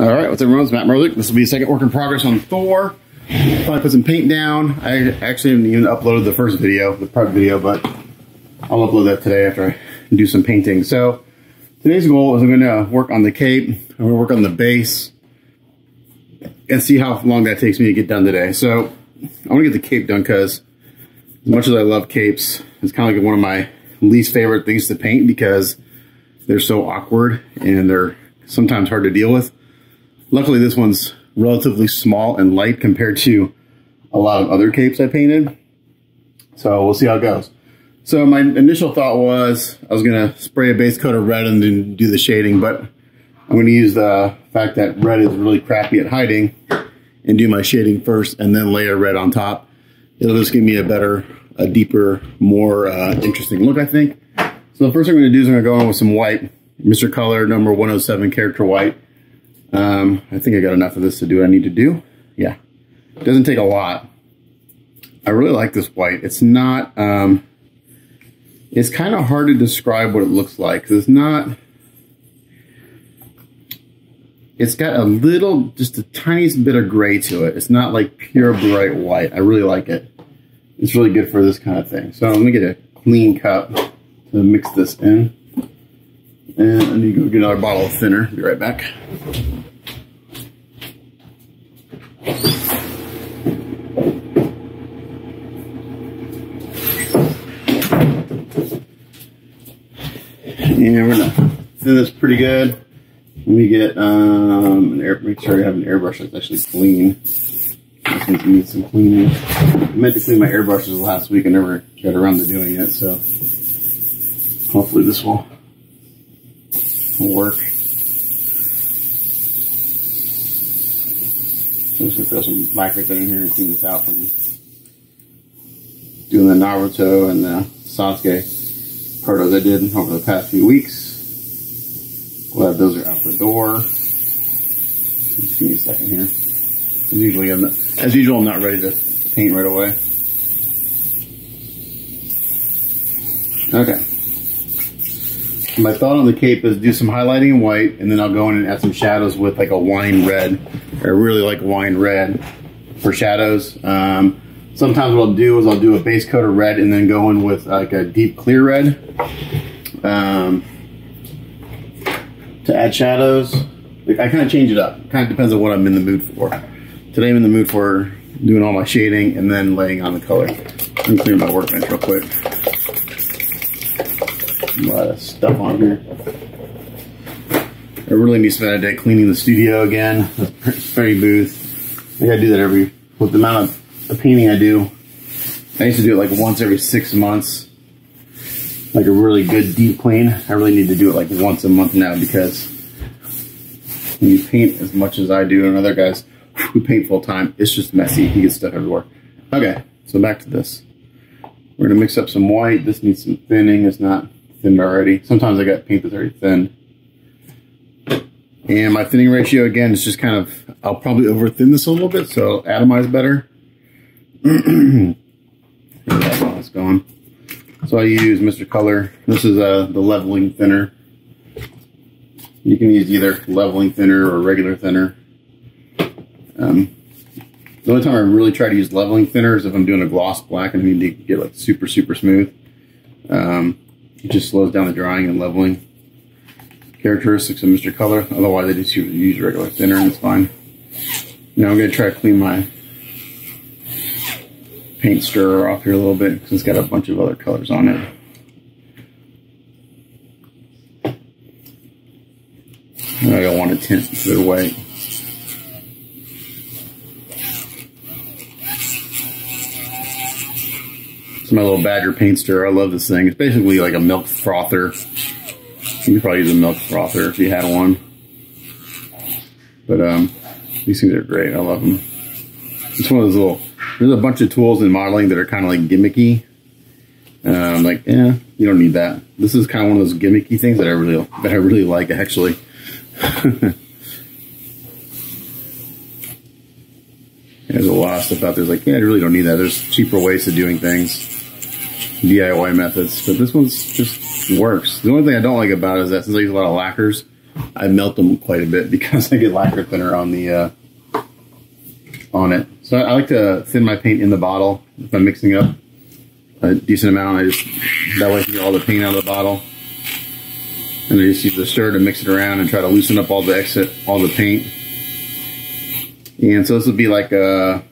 All right, what's up, everyone? It's Matt Mrozek. This will be a second work in progress on Thor. Probably put some paint down. I actually haven't even uploaded the first video, the prep video, but I'll upload that today after I do some painting. So today's goal is I'm going to work on the cape. I'm to work on the base and see how long that takes me to get done today. So I want to get the cape done because as much as I love capes, it's kind of like one of my least favorite things to paint because they're so awkward and they're sometimes hard to deal with. Luckily, this one's relatively small and light compared to a lot of other capes I painted. So we'll see how it goes. So my initial thought was I was going to spray a base coat of red and then do the shading, but I'm going to use the fact that red is really crappy at hiding and do my shading first and then layer red on top. It'll just give me a better, a deeper, more uh, interesting look, I think. So the first thing I'm going to do is I'm going to go in with some white, Mr. Color number 107 character white. Um, I think I got enough of this to do what I need to do. Yeah, it doesn't take a lot. I really like this white. It's not, um, it's kind of hard to describe what it looks like. It's not, it's got a little, just a tiniest bit of gray to it. It's not like pure bright white. I really like it. It's really good for this kind of thing. So I'm gonna get a clean cup to mix this in. And I need to go get another bottle of thinner. Be right back. And we're gonna thin this pretty good. Let me get um, an air, make sure I have an airbrush that's actually clean. This one's needs some cleaning. I meant to clean my airbrushes last week. I never got around to doing it, so hopefully this will will work. I'm just gonna throw some microfilm in here and clean this out from doing the Naruto and the Sasuke protos I did over the past few weeks. Glad those are out the door. Just give me a second here. As I'm not, as usual, I'm not ready to paint right away. Okay my thought on the cape is do some highlighting in white, and then I'll go in and add some shadows with like a wine red. I really like wine red for shadows. Um, sometimes what I'll do is I'll do a base coat of red and then go in with like a deep clear red um, to add shadows. I kind of change it up. Kind of depends on what I'm in the mood for. Today I'm in the mood for doing all my shading and then laying on the color. Let me clear my workbench real quick a lot of stuff on here. I really need to spend a day cleaning the studio again, the spray booth. I gotta do that every, with the amount of painting I do. I used to do it like once every six months. Like a really good deep clean. I really need to do it like once a month now because when you paint as much as I do and other guys who paint full time, it's just messy. You get stuff everywhere. Okay, so back to this. We're gonna mix up some white. This needs some thinning. It's not thinned already. Sometimes I got paint that's already thin. And my thinning ratio, again, is just kind of, I'll probably over thin this a little bit, so atomize better. that while it's going. So I use Mr. Color. This is uh, the leveling thinner. You can use either leveling thinner or regular thinner. Um, the only time I really try to use leveling thinner is if I'm doing a gloss black and I need to get like super, super smooth. Um, it just slows down the drying and leveling characteristics of Mr. Color. Otherwise, I just use regular thinner and it's fine. Now I'm going to try to clean my paint stirrer off here a little bit because it's got a bunch of other colors on it. I don't want to tint the white. It's my little Badger paint stirrer. I love this thing. It's basically like a milk frother. You could probably use a milk frother if you had one. But um, these things are great. I love them. It's one of those little. There's a bunch of tools in modeling that are kind of like gimmicky. Um, like, yeah, you don't need that. This is kind of one of those gimmicky things that I really that I really like actually. There's a lot of stuff out there. It's like, yeah, I really don't need that. There's cheaper ways of doing things. DIY methods, but this one's just works. The only thing I don't like about it is that since I use a lot of lacquers, I melt them quite a bit because I get lacquer thinner on the uh, on it. So I like to thin my paint in the bottle if I'm mixing up a decent amount. I just that way I can get all the paint out of the bottle, and I just use the stir to mix it around and try to loosen up all the exit, all the paint. And so this would be like a.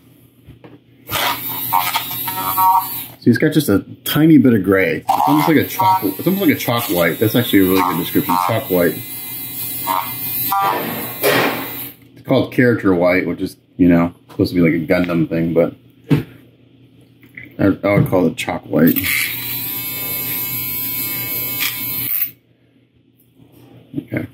It's got just a tiny bit of gray. It's almost like a chalk. It's almost like a chalk white. That's actually a really good description. Chalk white. It's called character white, which is you know supposed to be like a Gundam thing, but I, I would call it chalk white. Okay.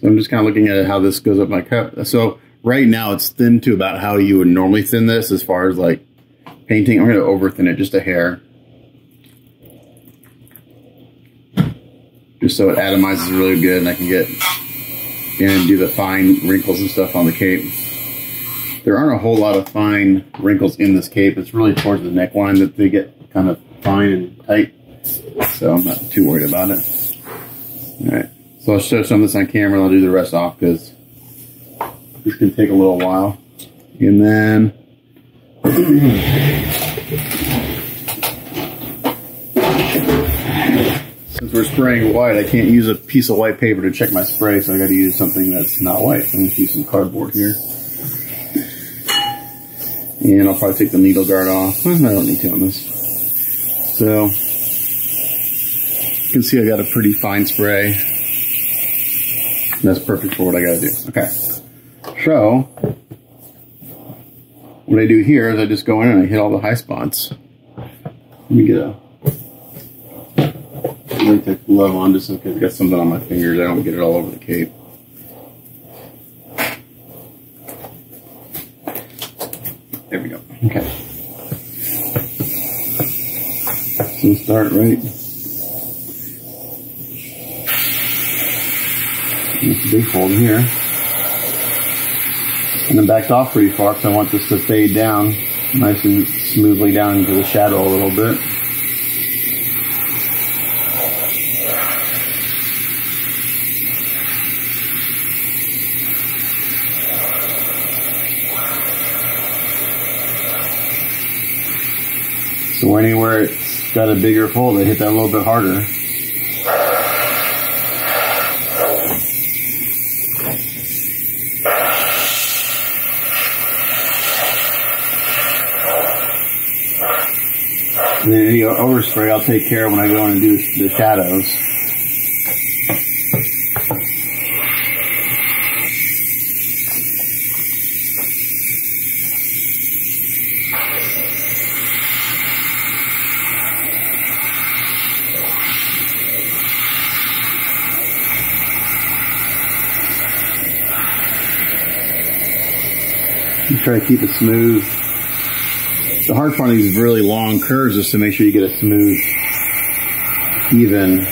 So I'm just kind of looking at how this goes up my cup. So right now it's thin to about how you would normally thin this as far as like painting. I'm going to over thin it just a hair. Just so it atomizes really good and I can get and do the fine wrinkles and stuff on the cape. There aren't a whole lot of fine wrinkles in this cape. It's really towards the neckline that they get kind of fine and tight. So I'm not too worried about it. All right. So I'll show some of this on camera and I'll do the rest off because this can take a little while. And then since we're spraying white, I can't use a piece of white paper to check my spray, so I got to use something that's not white. I'm to use some cardboard here. And I'll probably take the needle guard off. I don't need to on this. So, you can see I got a pretty fine spray. That's perfect for what I got to do. Okay. So, what I do here is I just go in and I hit all the high spots. Let me get a take the glove on just in case I got something on my fingers. I don't get it all over the cape. There we go. Okay. So start right. This big fold here. And then backed off pretty far because I want this to fade down nice and smoothly down into the shadow a little bit. So anywhere it's got a bigger fold, I hit that a little bit harder. And then any overspray I'll take care of when I go in and do the shadows. try to keep it smooth. The hard part of these really long curves is to make sure you get a smooth, even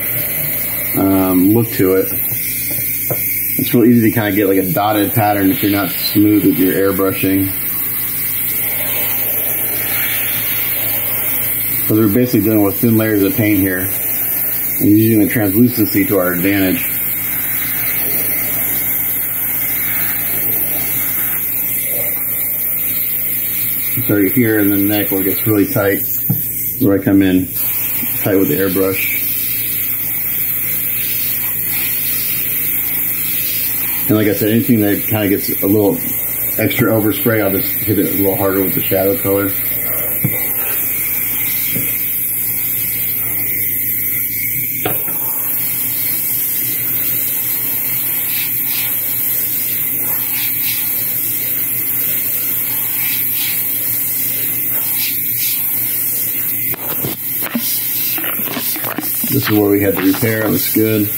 um, look to it. It's real easy to kind of get like a dotted pattern if you're not smooth with your airbrushing. So we're basically dealing with thin layers of paint here and using the translucency to our advantage. Start here and the neck where it gets really tight, where I come in tight with the airbrush. And like I said, anything that kind of gets a little extra overspray, I'll just hit it a little harder with the shadow color. Is where we had the repair. It looks good.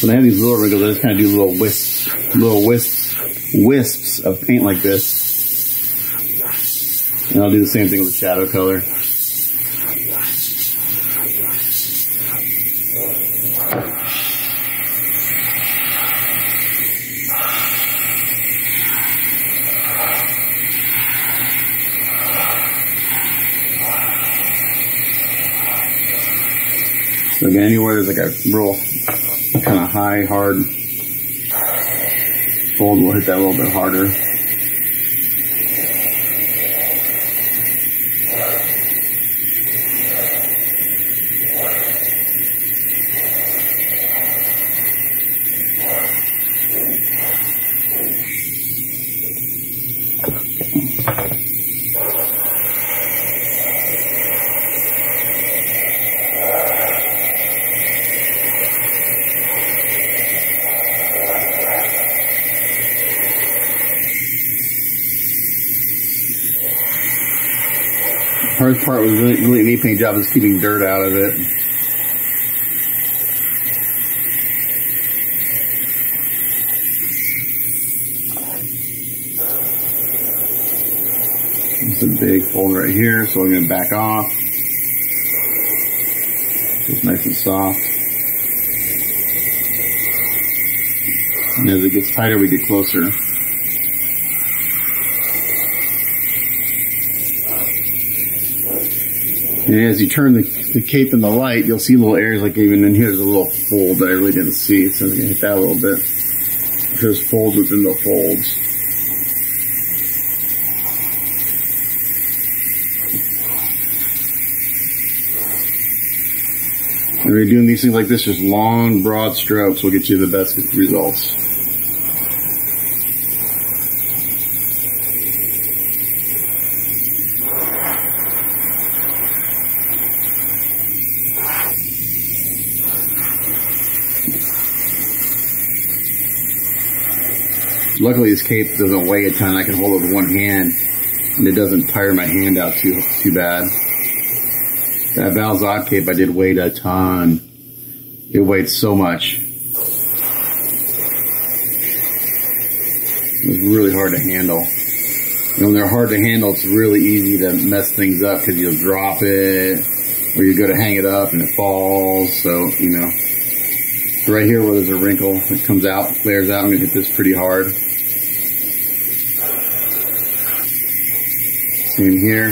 When I have these little wrinkles, I just kind of do little wisps, little wisps, wisps of paint like this. And I'll do the same thing with the shadow color. There's like a real kind of high, hard fold, we'll hit that a little bit harder. Hardest part was really, really neat paint job is keeping dirt out of it. It's a big fold right here, so I'm going to back off. It's nice and soft. And as it gets tighter, we get closer. And as you turn the, the cape in the light, you'll see little areas like even in here, there's a little fold that I really didn't see. So I'm to hit that a little bit. There's folds within the folds. And we're doing these things like this, just long, broad strokes will get you the best results. Luckily this cape doesn't weigh a ton. I can hold it with one hand and it doesn't tire my hand out too, too bad. That Valzad cape I did weighed a ton. It weighed so much. It was really hard to handle. And when they're hard to handle, it's really easy to mess things up because you'll drop it or you go to hang it up and it falls. So, you know, right here where there's a wrinkle it comes out, flares out, I'm going to hit this pretty hard. Same here.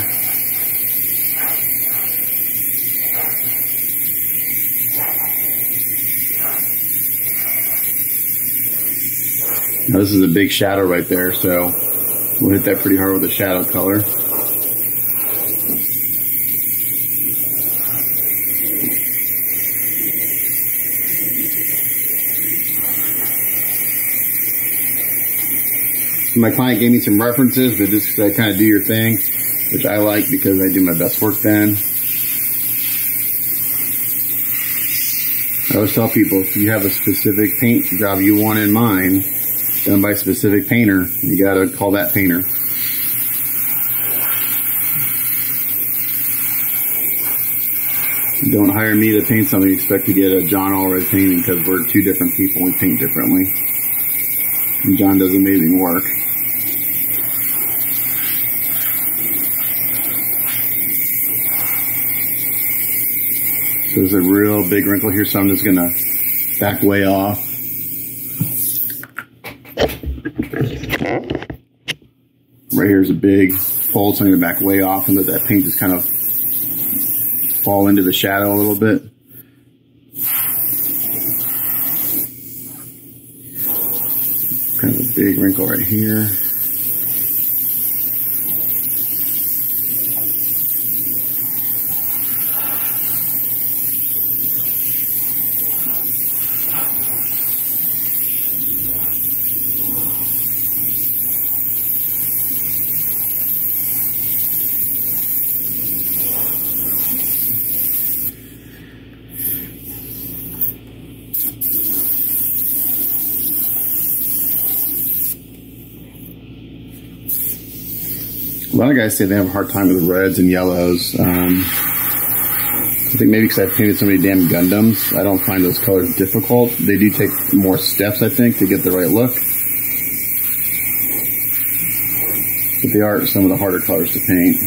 Now this is a big shadow right there, so we'll hit that pretty hard with the shadow color. My client gave me some references, but just uh, kind of do your thing, which I like because I do my best work then. I always tell people if you have a specific paint job you want in mind, done by a specific painter, you gotta call that painter. Don't hire me to paint something you expect to get a John Allred painting because we're two different people and paint differently. And John does amazing work. So there's a real big wrinkle here, so I'm just gonna back way off. Right here is a big fold, so I'm gonna back way off and let that paint just kind of fall into the shadow a little bit. Kind of a big wrinkle right here. A lot of guys say they have a hard time with the reds and yellows. Um, I think maybe because I've painted so many damn Gundams, I don't find those colors difficult. They do take more steps, I think, to get the right look. But they are some of the harder colors to paint.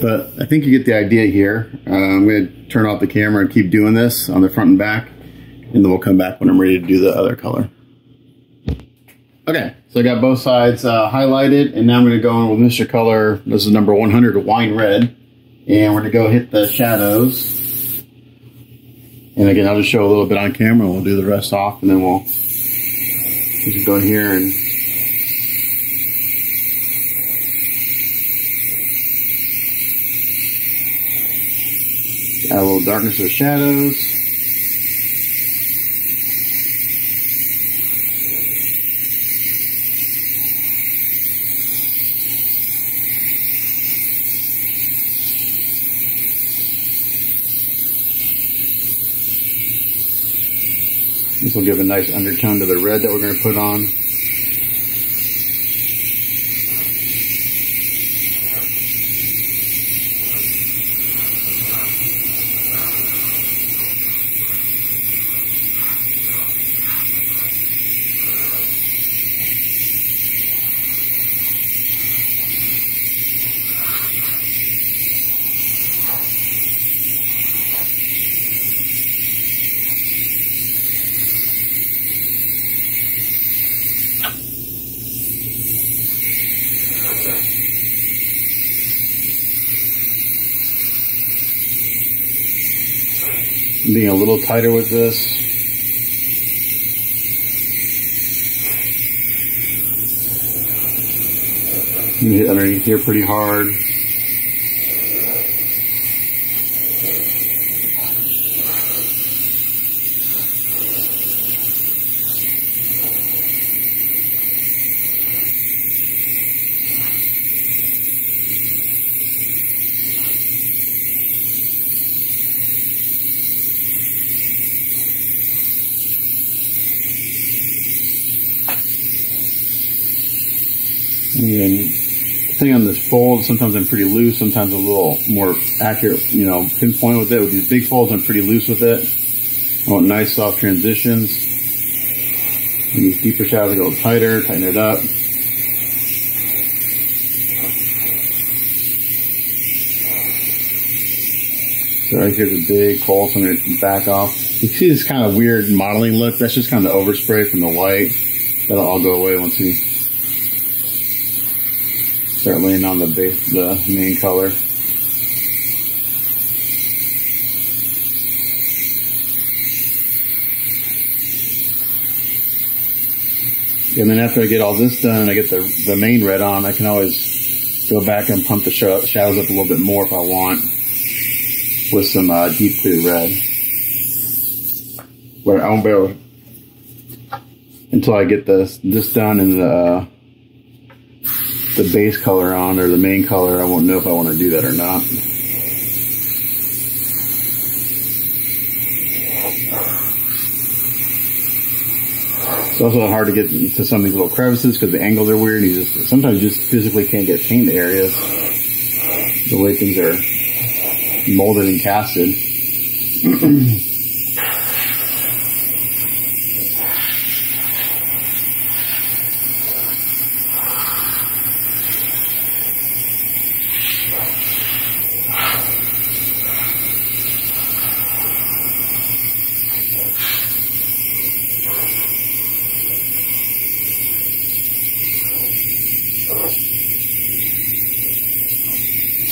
But I think you get the idea here. Uh, I'm going to turn off the camera and keep doing this on the front and back. And then we'll come back when I'm ready to do the other color. Okay, so I got both sides uh, highlighted, and now I'm going to go in with Mr. Color. This is number 100, wine red. And we're gonna go hit the shadows. And again, I'll just show a little bit on camera. We'll do the rest off, and then we'll we can go in here and add a little darkness to the shadows. This will give a nice undertone to the red that we're going to put on. Being a little tighter with this. Hit underneath here pretty hard. And depending on this fold, sometimes I'm pretty loose, sometimes a little more accurate, you know, pinpoint with it. With these big folds, I'm pretty loose with it. I want nice soft transitions. And these deeper shadows, I go tighter, tighten it up. So right here's a big so I'm going to back off. You see this kind of weird modeling look? That's just kind of the overspray from the white. That'll all go away once we start laying on the base, the main color. And then after I get all this done, and I get the, the main red on, I can always go back and pump the shadows up a little bit more if I want with some uh, deep clear red. But I won't be able until I get this, this done and the, the base color on or the main color, I won't know if I want to do that or not. It's also hard to get into some of these little crevices because the angles are weird. You just sometimes you just physically can't get paint areas the way things are molded and casted.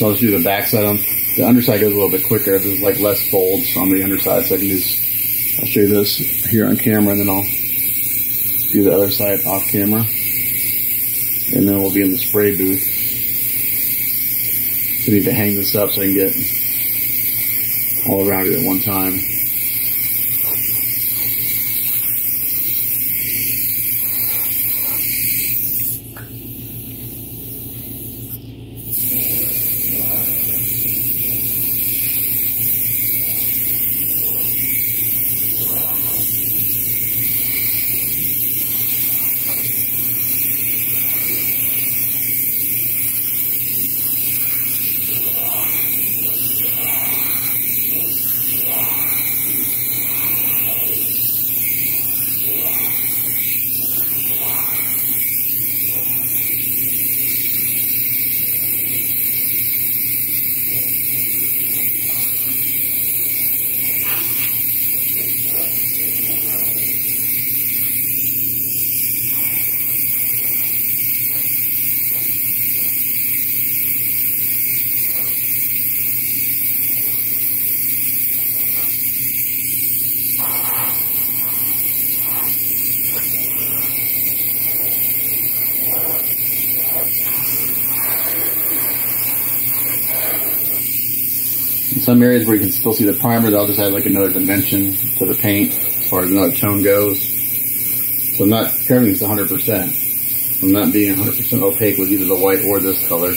So I'll just do the backside on the underside goes a little bit quicker. There's like less folds on the underside, so I can just I'll show you this here on camera, and then I'll do the other side off camera, and then we'll be in the spray booth. So I need to hang this up so I can get all around it at one time. Some areas where you can still see the primer, they'll just add like another dimension to the paint as far as another tone goes. So I'm not this 100%. I'm not being 100% opaque with either the white or this color.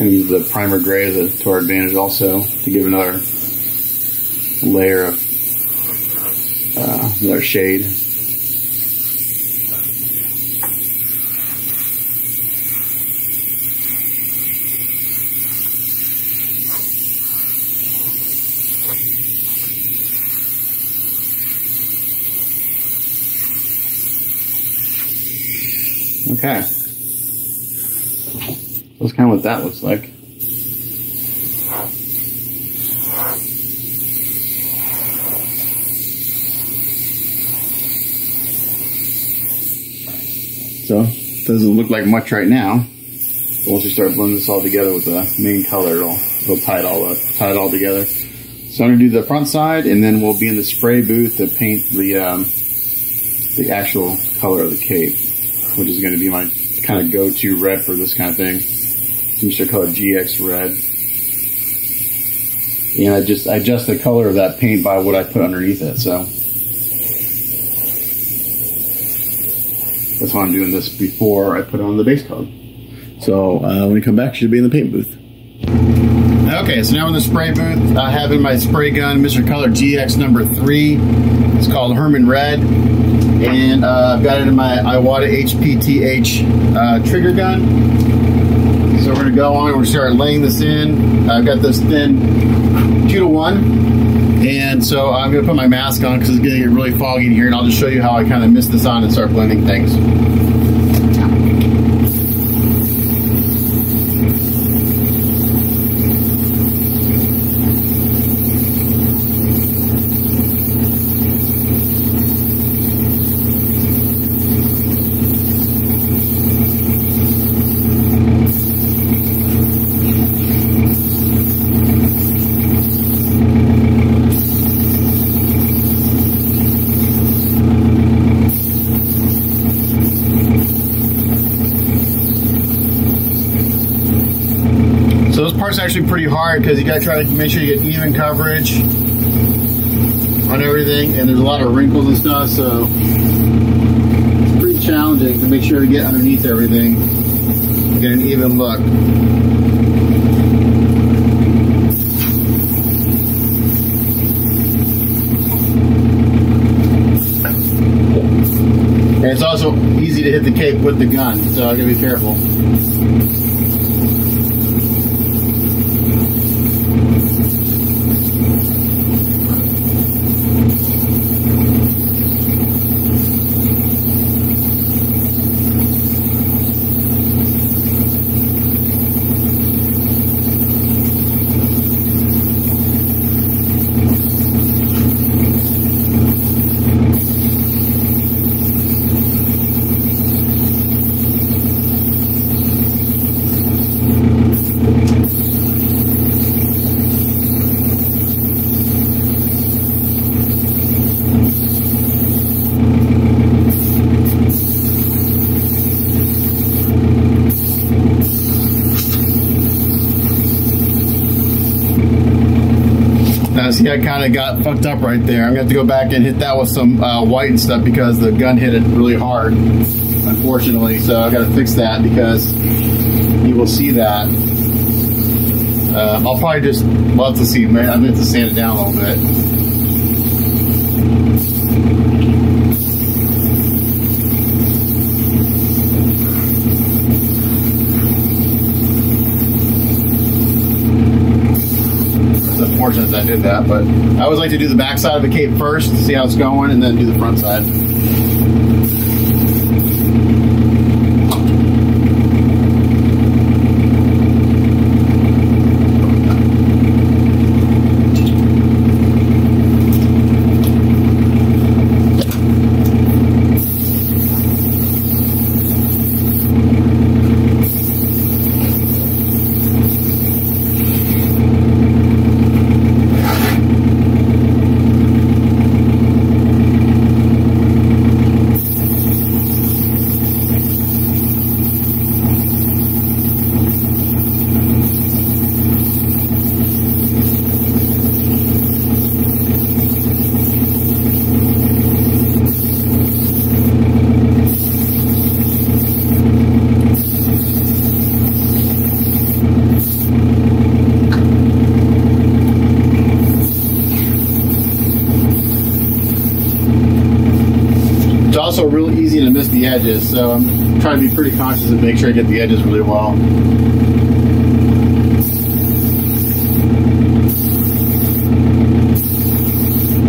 Of use the primer gray to our advantage also to give another layer of uh, another shade. Okay. That's kind of what that looks like. So, doesn't look like much right now. But once you start blending this all together with the main color, it'll, it'll tie it all up, tie it all together. So I'm gonna do the front side and then we'll be in the spray booth to paint the, um, the actual color of the cape, which is gonna be my kind of go-to red for this kind of thing. I'm gonna call it GX red. And I just I adjust the color of that paint by what I put underneath it. So that's why I'm doing this before I put on the base coat. So uh, when we come back, she should be in the paint booth. Okay, so now in the spray booth, I have in my spray gun Mr. Color GX number three. It's called Herman Red. And uh, I've got it in my Iwata HPTH uh, trigger gun. So we're gonna go on, we're gonna start laying this in. I've got this thin two to one. And so I'm gonna put my mask on because it's gonna get really foggy in here and I'll just show you how I kind of mist this on and start blending things. So this part's actually pretty hard because you gotta try to make sure you get even coverage on everything, and there's a lot of wrinkles and stuff, so it's pretty challenging to make sure to get underneath everything, and get an even look. And it's also easy to hit the cape with the gun, so I gotta be careful. Now, see, I kind of got fucked up right there. I'm gonna have to go back and hit that with some uh, white and stuff because the gun hit it really hard, unfortunately. So I got to fix that because you will see that. Uh, I'll probably just, have to see. Man, I'm gonna have to sand it down a little bit. It's unfortunate I did that, but I always like to do the back side of the cape first, see how it's going, and then do the front side. To miss the edges, so I'm trying to be pretty conscious and make sure I get the edges really well.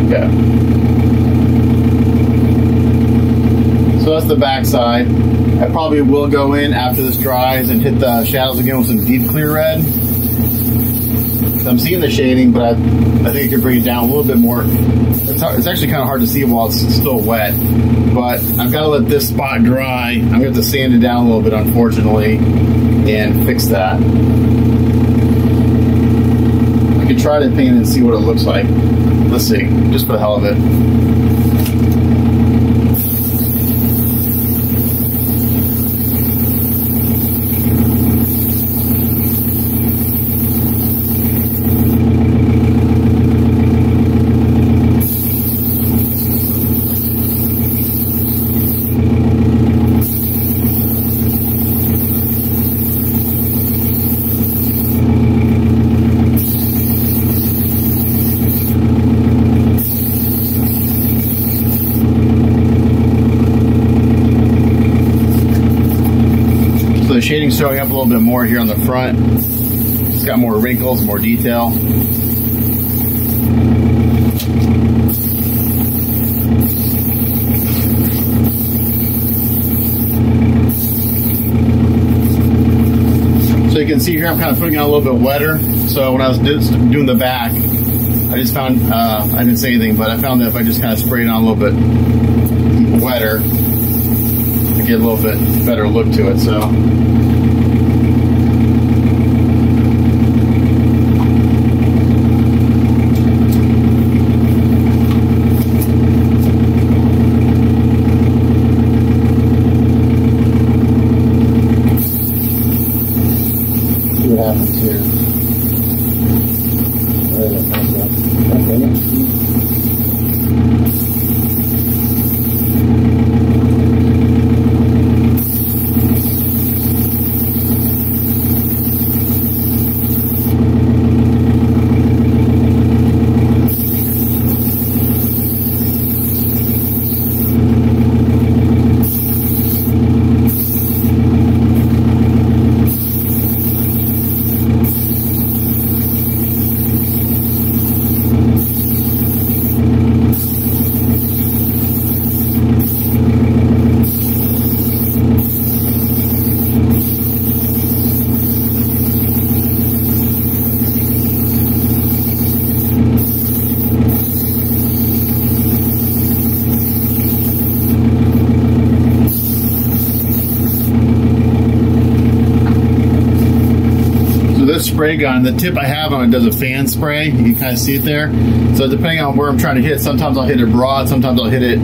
Okay. So that's the back side. I probably will go in after this dries and hit the shadows again with some deep clear red. I'm seeing the shading, but I, I think I could bring it down a little bit more. It's, actually kind of hard to see while it's still wet, but I've got to let this spot dry. I'm going to have to sand it down a little bit, unfortunately, and fix that. I could try to paint and see what it looks like. Let's see, just for the hell of it. So the shading's showing up a little bit more here on the front. It's got more wrinkles, more detail. So you can see here I'm kind of putting it on a little bit wetter. So when I was doing the back, I just found, uh, I didn't say anything, but I found that if I just kind of sprayed it on a little bit wetter, I get a little bit better look to it. So gun, the tip I have on it does a fan spray. You can kind of see it there. So depending on where I'm trying to hit, sometimes I'll hit it broad, sometimes I'll hit it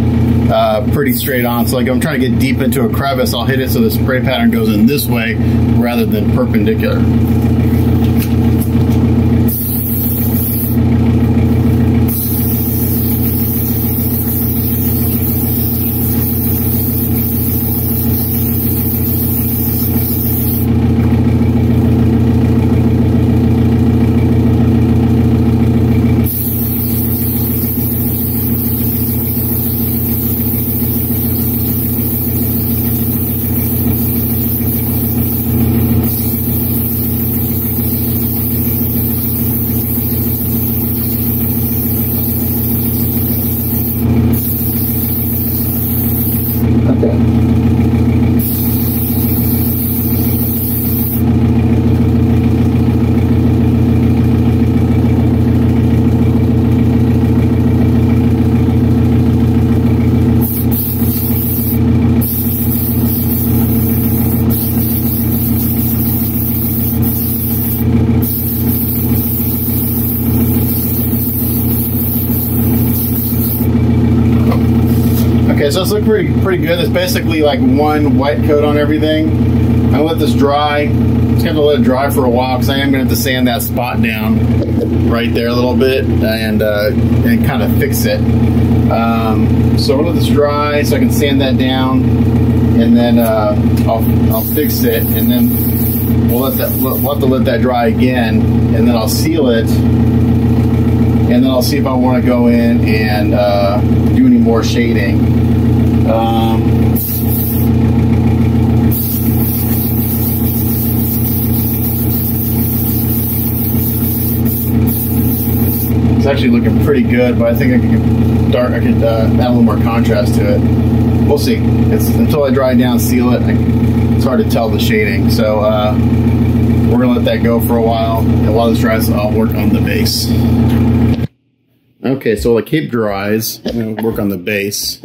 uh, pretty straight on. So like I'm trying to get deep into a crevice, I'll hit it so the spray pattern goes in this way rather than perpendicular. Okay, so it's looking pretty pretty good. It's basically like one white coat on everything. I'm gonna let this dry. Just gonna let it dry for a while because I am gonna have to sand that spot down right there a little bit and uh, and kind of fix it. Um, so I'll let this dry so I can sand that down, and then uh, I'll I'll fix it, and then we'll let that we'll have to let that dry again, and then I'll seal it and then I'll see if I want to go in and uh, do any more shading. Um, it's actually looking pretty good, but I think I could dark. I could uh, add a little more contrast to it. We'll see. It's until I dry it down, seal it. I, it's hard to tell the shading. So uh, we're gonna let that go for a while. And while this dries, I'll work on the base. Okay, so the cape dries. I'm gonna work on the base.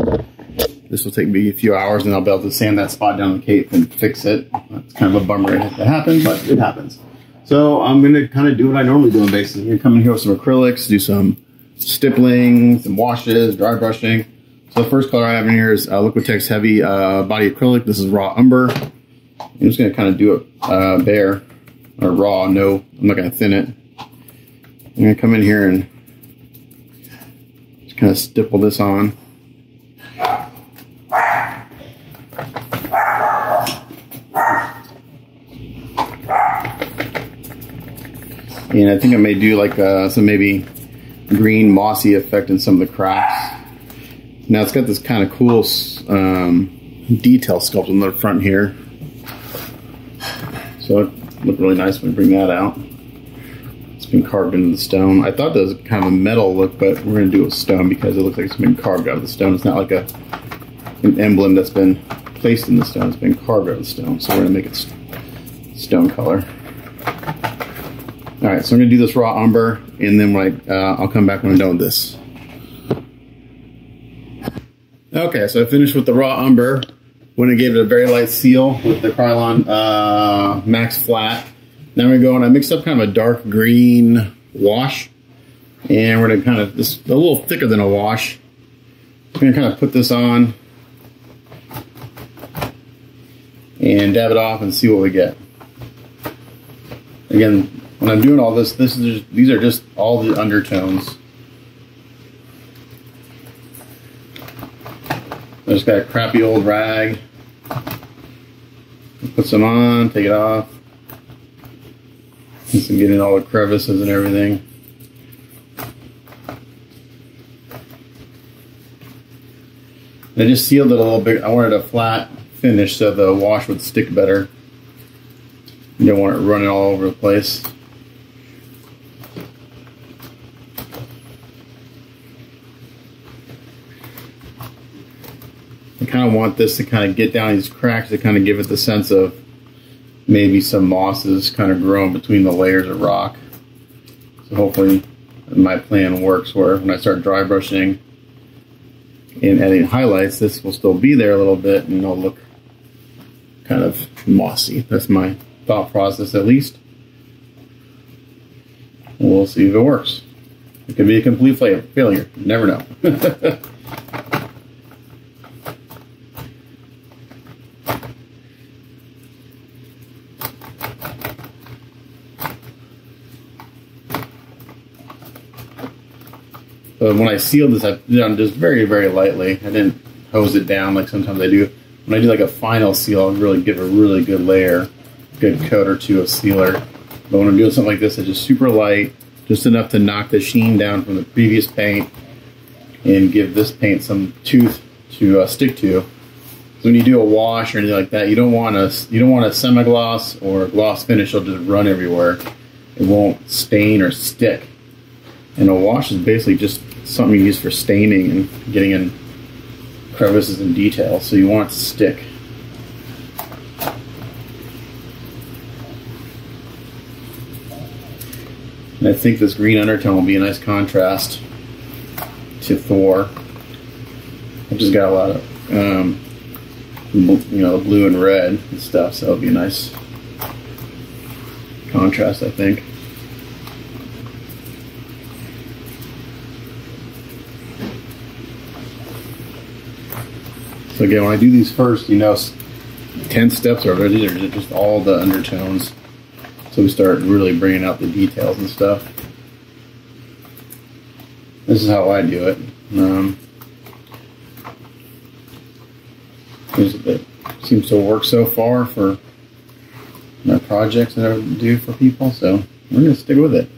This will take me a few hours, and I'll be able to sand that spot down the cape and fix it. It's kind of a bummer it happened, but it happens. So I'm gonna kind of do what I normally do on bases. I'm gonna come in here with some acrylics, do some stippling, some washes, dry brushing. So the first color I have in here is uh, Liquitex Heavy uh, Body Acrylic. This is raw umber. I'm just gonna kind of do it uh, bare or raw. No, I'm not gonna thin it. I'm gonna come in here and just kind of stipple this on. And I think I may do like uh, some maybe green mossy effect in some of the cracks. Now it's got this kind of cool um, detail sculpt on the front here. So it look really nice when we bring that out. It's been carved into the stone. I thought that was kind of a metal look, but we're to do it with stone because it looks like it's been carved out of the stone. It's not like a an emblem that's been placed in the stone. It's been carved out of the stone. So we're to make it stone color. All right, so I'm gonna do this raw umber, and then like uh, I'll come back when I'm done with this. Okay, so I finished with the raw umber. When I gave it a very light seal with the Krylon uh, Max Flat. Now we're going. I mixed up kind of a dark green wash, and we're gonna kind of this a little thicker than a wash. I'm gonna kind of put this on and dab it off and see what we get. Again, when I'm doing all this, this is just, these are just all the undertones. I just got a crappy old rag. Put some on, take it off. Just getting all the crevices and everything. I just sealed it a little bit. I wanted a flat finish so the wash would stick better. You don't want it running all over the place. I kind of want this to kind of get down these cracks to kind of give it the sense of maybe some mosses kind of growing between the layers of rock. So hopefully my plan works where when I start dry brushing and adding highlights, this will still be there a little bit and it'll look kind of mossy. That's my thought process at least. We'll see if it works. It could be a complete failure. Never know. But when I sealed this, I did it just very, very lightly. I didn't hose it down like sometimes I do. When I do like a final seal, I'll really give a really good layer, good coat or two of sealer. But when I'm doing something like this, it's just super light, just enough to knock the sheen down from the previous paint and give this paint some tooth to uh, stick to. So when you do a wash or anything like that, you don't want a you don't want a semi-gloss or a gloss finish. It'll just run everywhere. It won't stain or stick. And a wash is basically just something you use for staining and getting in crevices and details. So you want it to stick. And I think this green undertone will be a nice contrast to Thor. I've just got a lot of, um, you know, blue and red and stuff, so it'll be a nice contrast, I think. Again, when I do these first, you know, 10 steps these are just all the undertones. So we start really bringing out the details and stuff. This is how I do it. Um, it seems to work so far for my projects that I do for people, so we're to stick with it.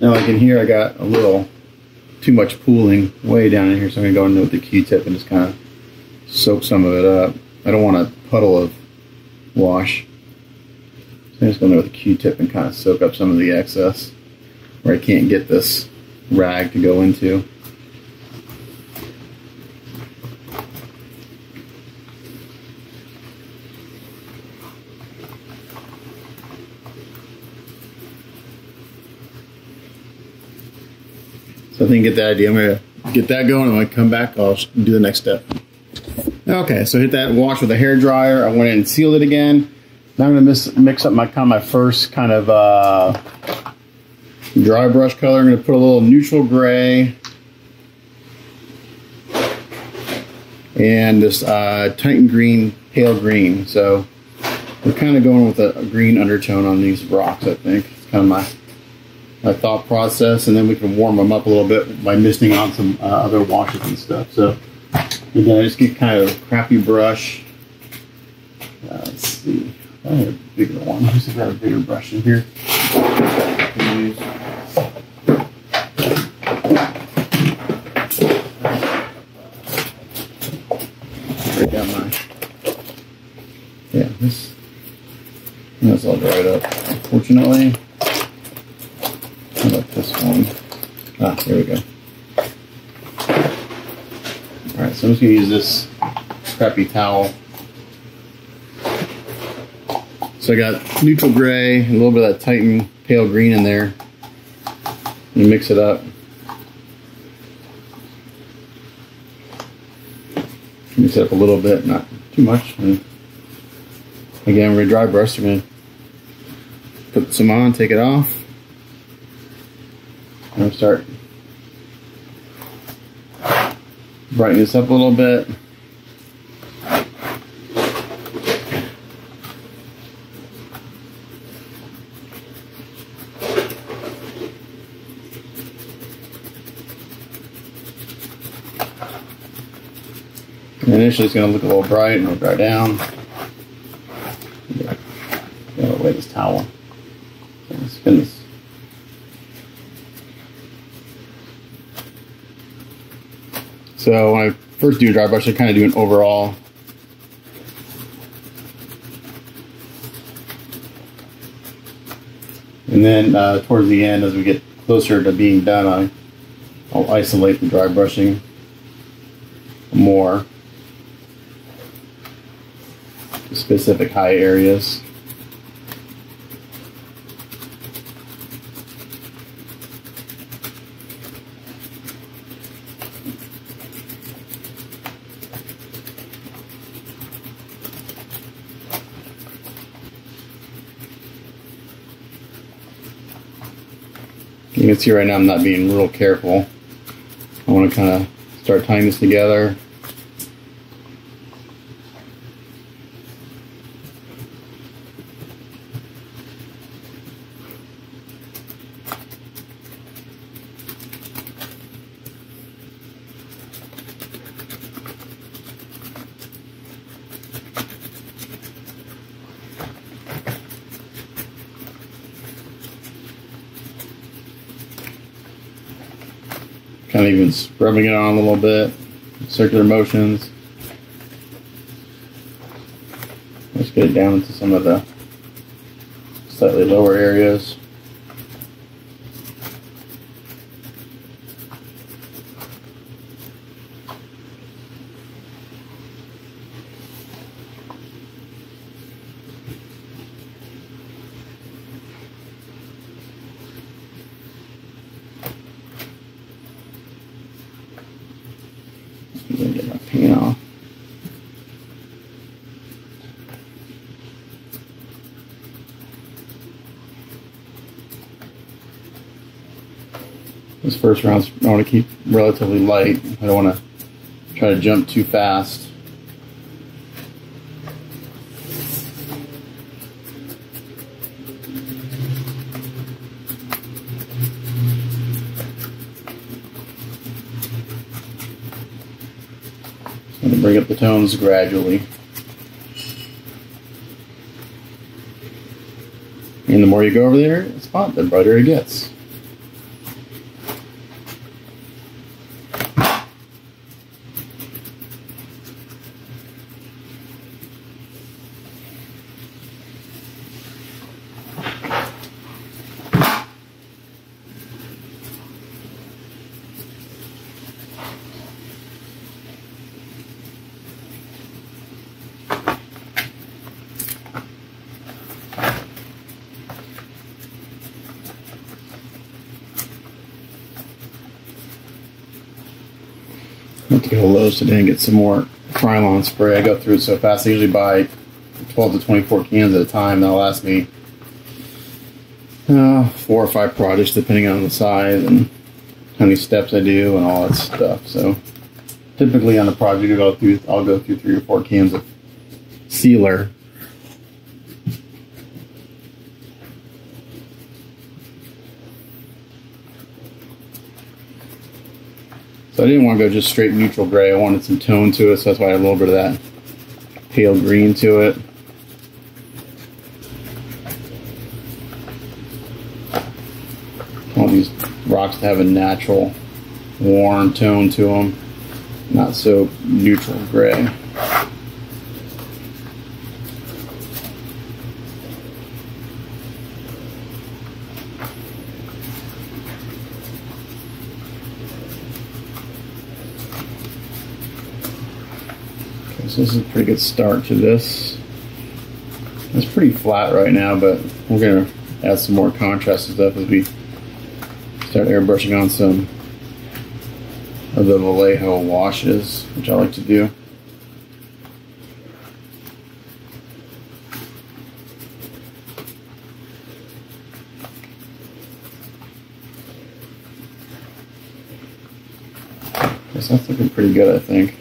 Now like in here I got a little too much pooling way down in here, so I'm to go in with the Q-tip and just kind of soak some of it up. I don't want a puddle of wash. So I'm just going to go with a Q-tip and kind of soak up some of the excess where I can't get this rag to go into. So I think you get the idea. I'm gonna get that going. I'm gonna come back. I'll do the next step. Okay, so hit that wash with a hair dryer. I went in and sealed it again. Now I'm gonna mix, mix up my kind of my first kind of uh, dry brush color. I'm gonna put a little neutral gray and this uh, Titan green, pale green. So we're kind of going with a, a green undertone on these rocks. I think it's kind of my my thought process, and then we can warm them up a little bit by misting on some uh, other washes and stuff. So again, I just get kind of a crappy brush. Uh, let's see, I have a bigger one. I have a bigger brush in here. Break out my yeah this that's all dried up. Unfortunately. How about this one? Ah, there we go. Alright, so I'm just to use this crappy towel. So I got neutral gray, a little bit of that Titan pale green in there. You mix it up. Mix it up a little bit, not too much. And again, we're gonna dry brush. We're to put some on, take it off. I'm start brighten this up a little bit. Initially it's going to look a little bright and it'll dry down. Yeah. away this towel. So spin this So when I first do a dry brush, I kind of do an overall. And then uh, towards the end, as we get closer to being done, I, I'll isolate the dry brushing more. Specific high areas. You can see right now I'm not being real careful. I want to kind of start tying this together. Kind of even rubbing it on a little bit, circular motions. Let's get it down into some of the slightly lower areas. get my paint off. This first round, I want to keep relatively light. I don't want to try to jump too fast. And bring up the tones gradually. And the more you go over there, spot, the brighter it gets. Have to go to Lowe's today and get some more Krylon spray. I go through it so fast. I usually buy 12 to 24 cans at a time. That'll last me uh, four or five projects, depending on the size and how many steps I do and all that stuff. So typically on a project, I'll through, I'll go through three or four cans of sealer. Didn't want to go just straight neutral gray. I wanted some tone to it, so that's why I had a little bit of that pale green to it. I want these rocks to have a natural warm tone to them, not so neutral gray. Okay, so this is a pretty good start to this. It's pretty flat right now, but we're gonna add some more contrast and stuff as we start airbrushing on some of the Vallejo washes, which I like to do. Guess that's looking pretty good, I think.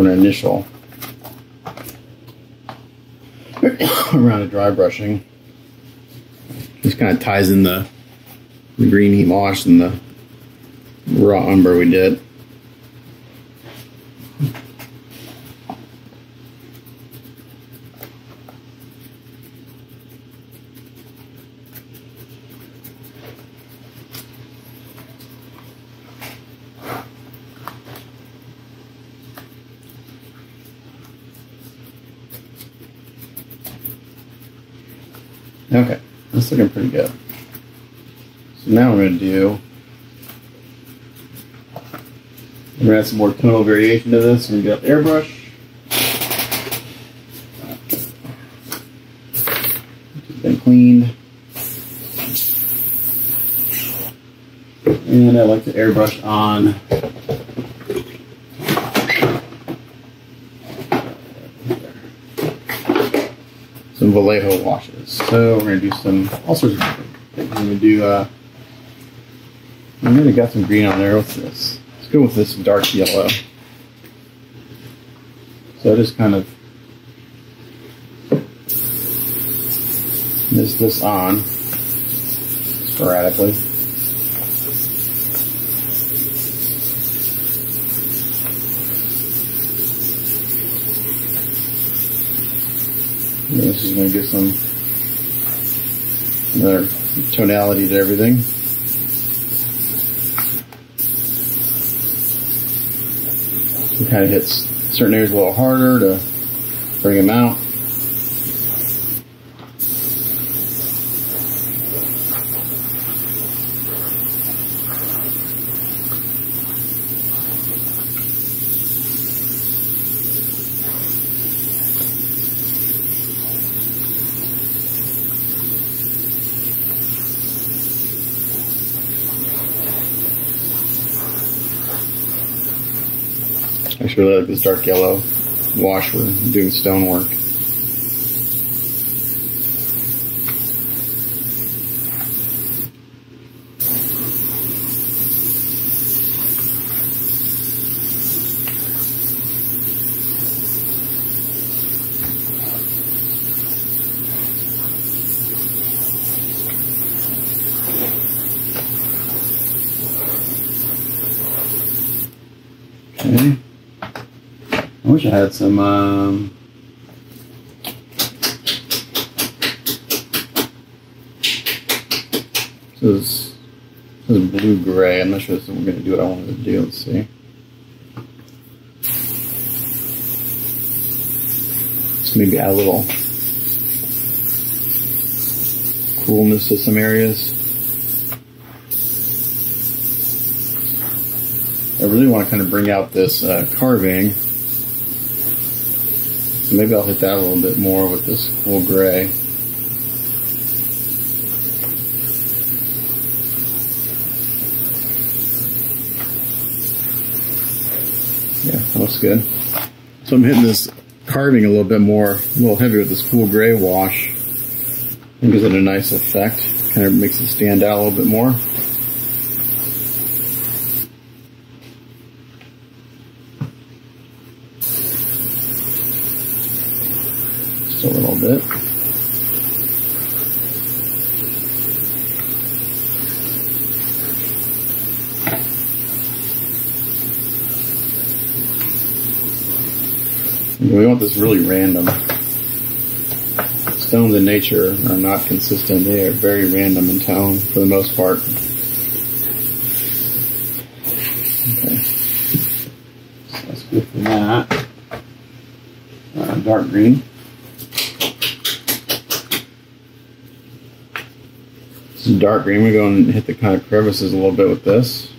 For an initial round of dry brushing. Just kind of ties in the, the green heat wash and the raw umber we did. Okay, that's looking pretty good. So now we're going to do, we're going to add some more tonal variation to this. We're going to get airbrush. It's been cleaned. And I like to airbrush on some Vallejo washes. So we're gonna do some all sorts of different things. We're gonna do uh I'm gonna got some green on there. What's this? Let's go with this dark yellow. So I just kind of mist this on sporadically. This is going to give some another tonality to everything. It kind of hits certain areas a little harder to bring them out. Really like this dark yellow wash for doing stonework. Okay. I wish I had some, um, this is, this is blue gray. I'm not sure is, we're going to do what I wanted to do. Let's see. Let's maybe add a little coolness to some areas. I really want to kind of bring out this uh, carving. Maybe I'll hit that a little bit more with this cool gray. Yeah, that looks good. So I'm hitting this carving a little bit more, a little heavier with this cool gray wash. It gives it a nice effect, kind of makes it stand out a little bit more. Bit. We want this really random. Stones in nature are not consistent. They are very random in tone for the most part. Okay. So that's good for that. Uh, dark green. This is dark green. We're going to hit the kind of crevices a little bit with this.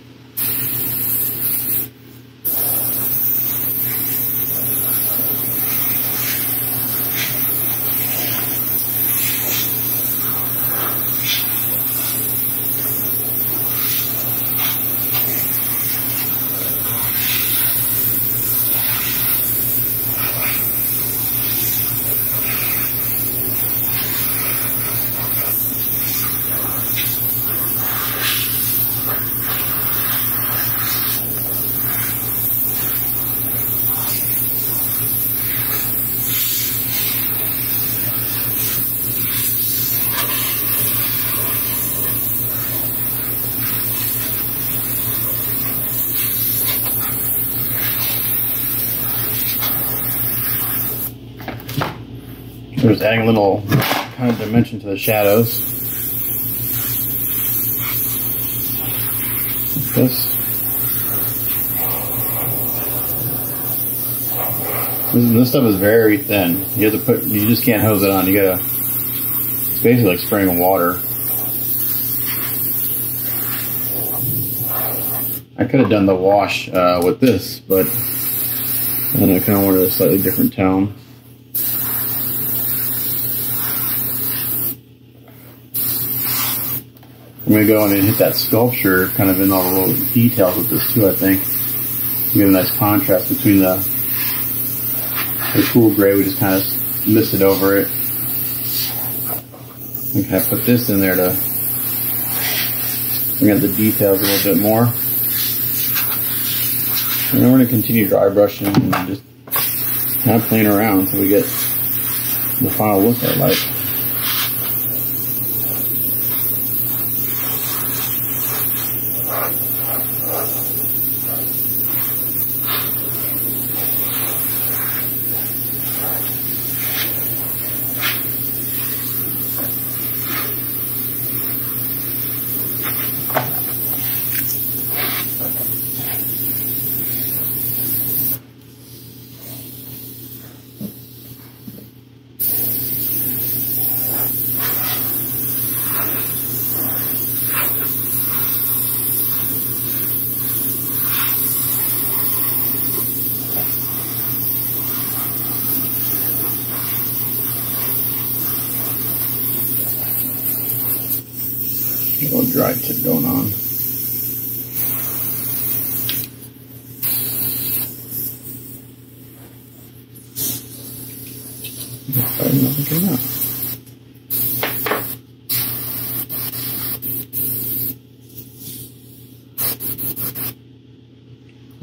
Adding a little kind of dimension to the shadows. Like this. This, stuff is very thin. You have to put, you just can't hose it on. You gotta, it's basically like spraying water. I could have done the wash uh, with this, but I know, I kind of wanted a slightly different tone. I'm gonna go in and hit that sculpture kind of in all the little details with this too, I think. Get a nice contrast between the the cool gray, we just kind of listed over it. And kind of put this in there to bring out the details a little bit more. And then we're gonna continue dry brushing and just kind of playing around until we get the final look I like. A little dry tip going on. Probably nothing came out.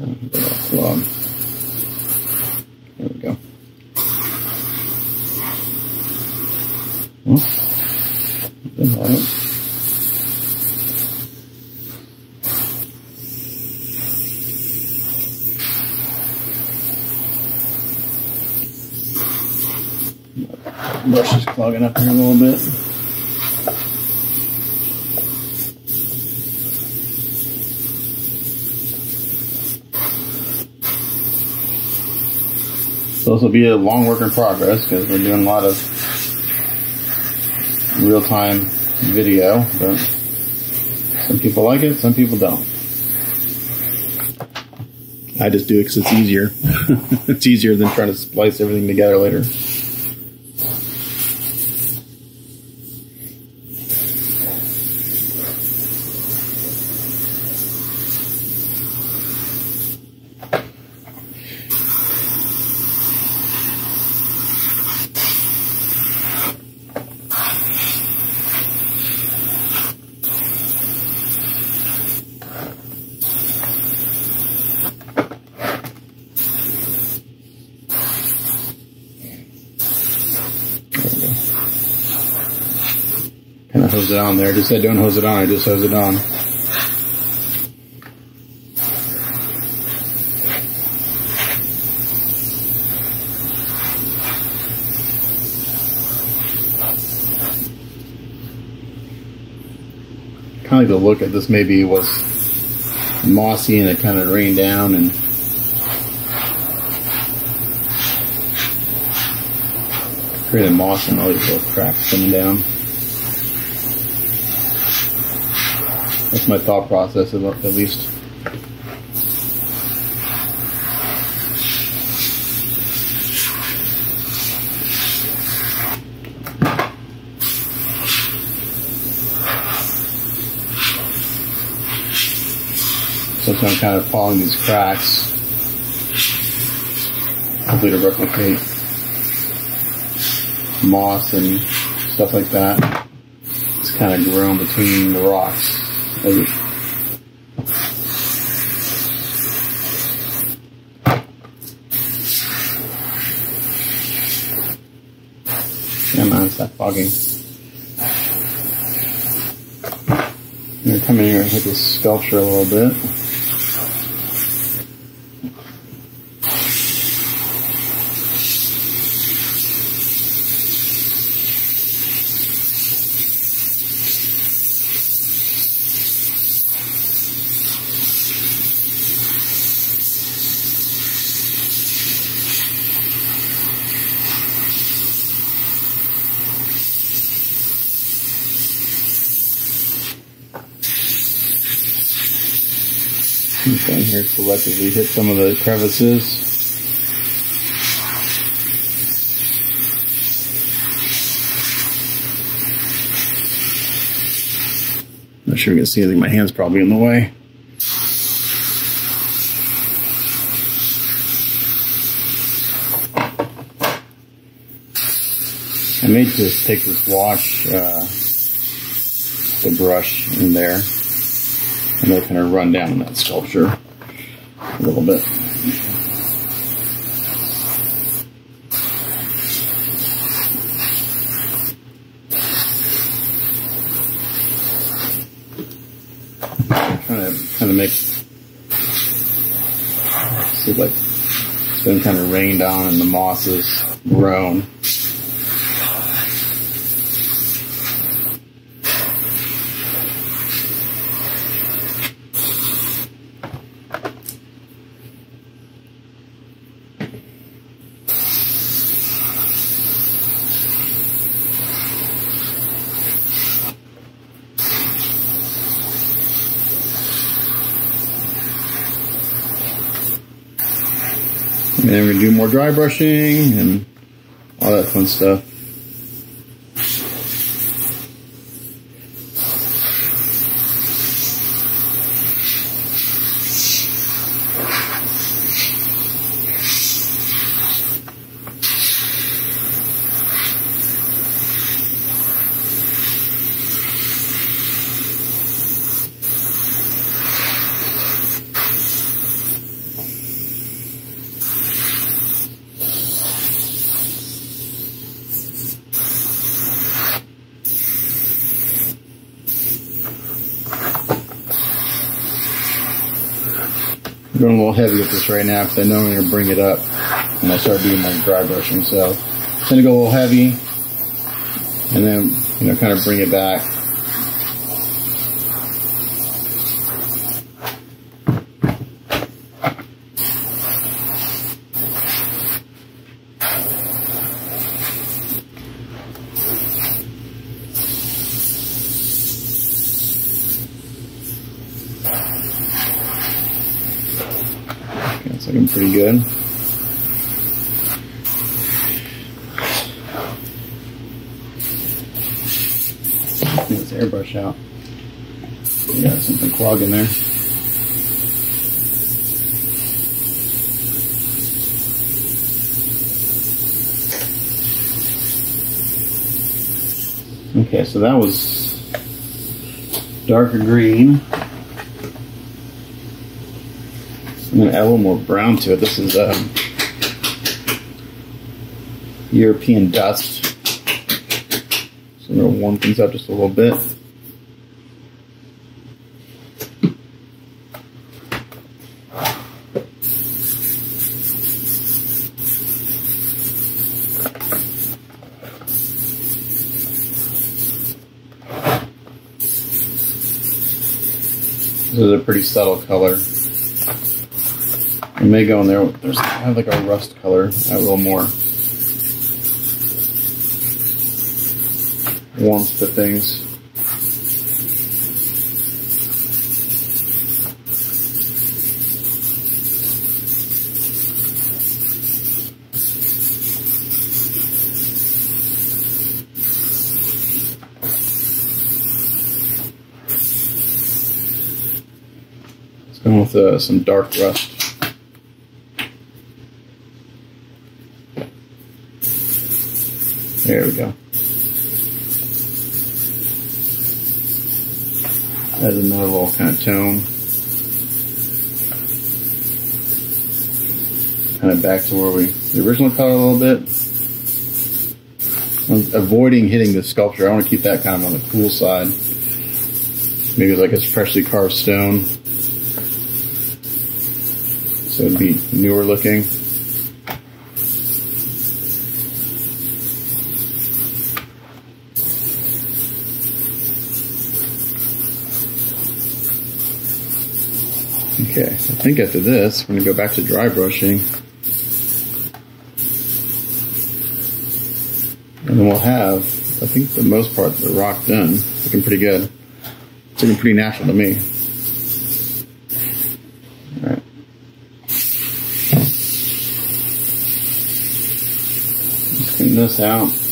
Oh, big old club. There we go. Well, been alright. Brush is clogging up here a little bit. So this will be a long work in progress because we're doing a lot of real time video, but some people like it, some people don't. I just do it because it's easier. it's easier than trying to splice everything together later. Hose it on there. Just said don't hose it on. I just hose it on. Kind of the look at this maybe was mossy and it kind of rained down and created moss and all these little cracks coming down. That's my thought process at least. So I'm kind of following these cracks, hopefully to replicate moss and stuff like that. It's kind of grown between the rocks. Yeah man, stop fogging. I'm gonna come in here and hit this sculpture a little bit. Down here selectively hit some of the crevices. Not sure you can see anything. My hand's probably in the way. I may just take this wash, uh, the brush in there and they're kind of run down that sculpture a little bit. trying to kind of make see like it's been kind of rained on and the moss has grown. And then we're gonna do more dry brushing and all that fun stuff. going a little heavy with this right now because I know I'm going to bring it up when I start doing my dry brushing. So I'm going to go a little heavy and then, you know, kind of bring it back. It's looking pretty good. Let's airbrush out. We something clogging there. Okay, so that was darker green. I'm gonna add a little more brown to it. This is um, European dust. So I'm gonna warm things up just a little bit. This is a pretty subtle color. It may go in there. There's kind of like a rust color. A little more warmth to things. Uh, some dark rust. There we go. Adds another little kind of tone. Kind of back to where we, the original color a little bit. I'm avoiding hitting the sculpture. I want to keep that kind of on the cool side. Maybe like a freshly carved stone. It'd be newer looking. Okay, I think after this, we're going to go back to dry brushing. And then we'll have, I think the most part the rock done. Looking pretty good. It's looking pretty natural to me. Alright. Let's clean this out.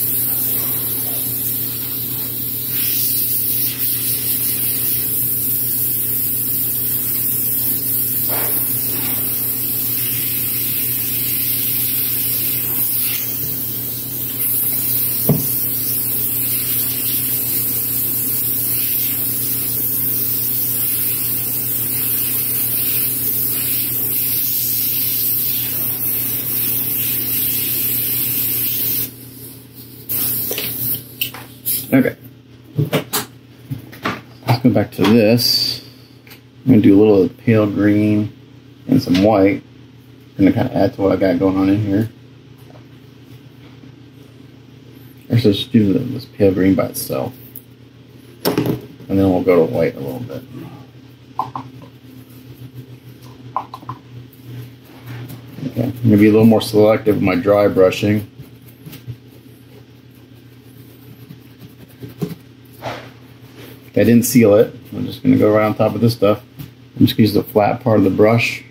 To this. I'm gonna do a little pale green and some white. I'm gonna kind of add to what I got going on in here. Actually, let's do this pale green by itself. And then we'll go to white a little bit. Okay, I'm gonna be a little more selective with my dry brushing. I didn't seal it. Just going to go right on top of this stuff. I'm just going to use the flat part of the brush.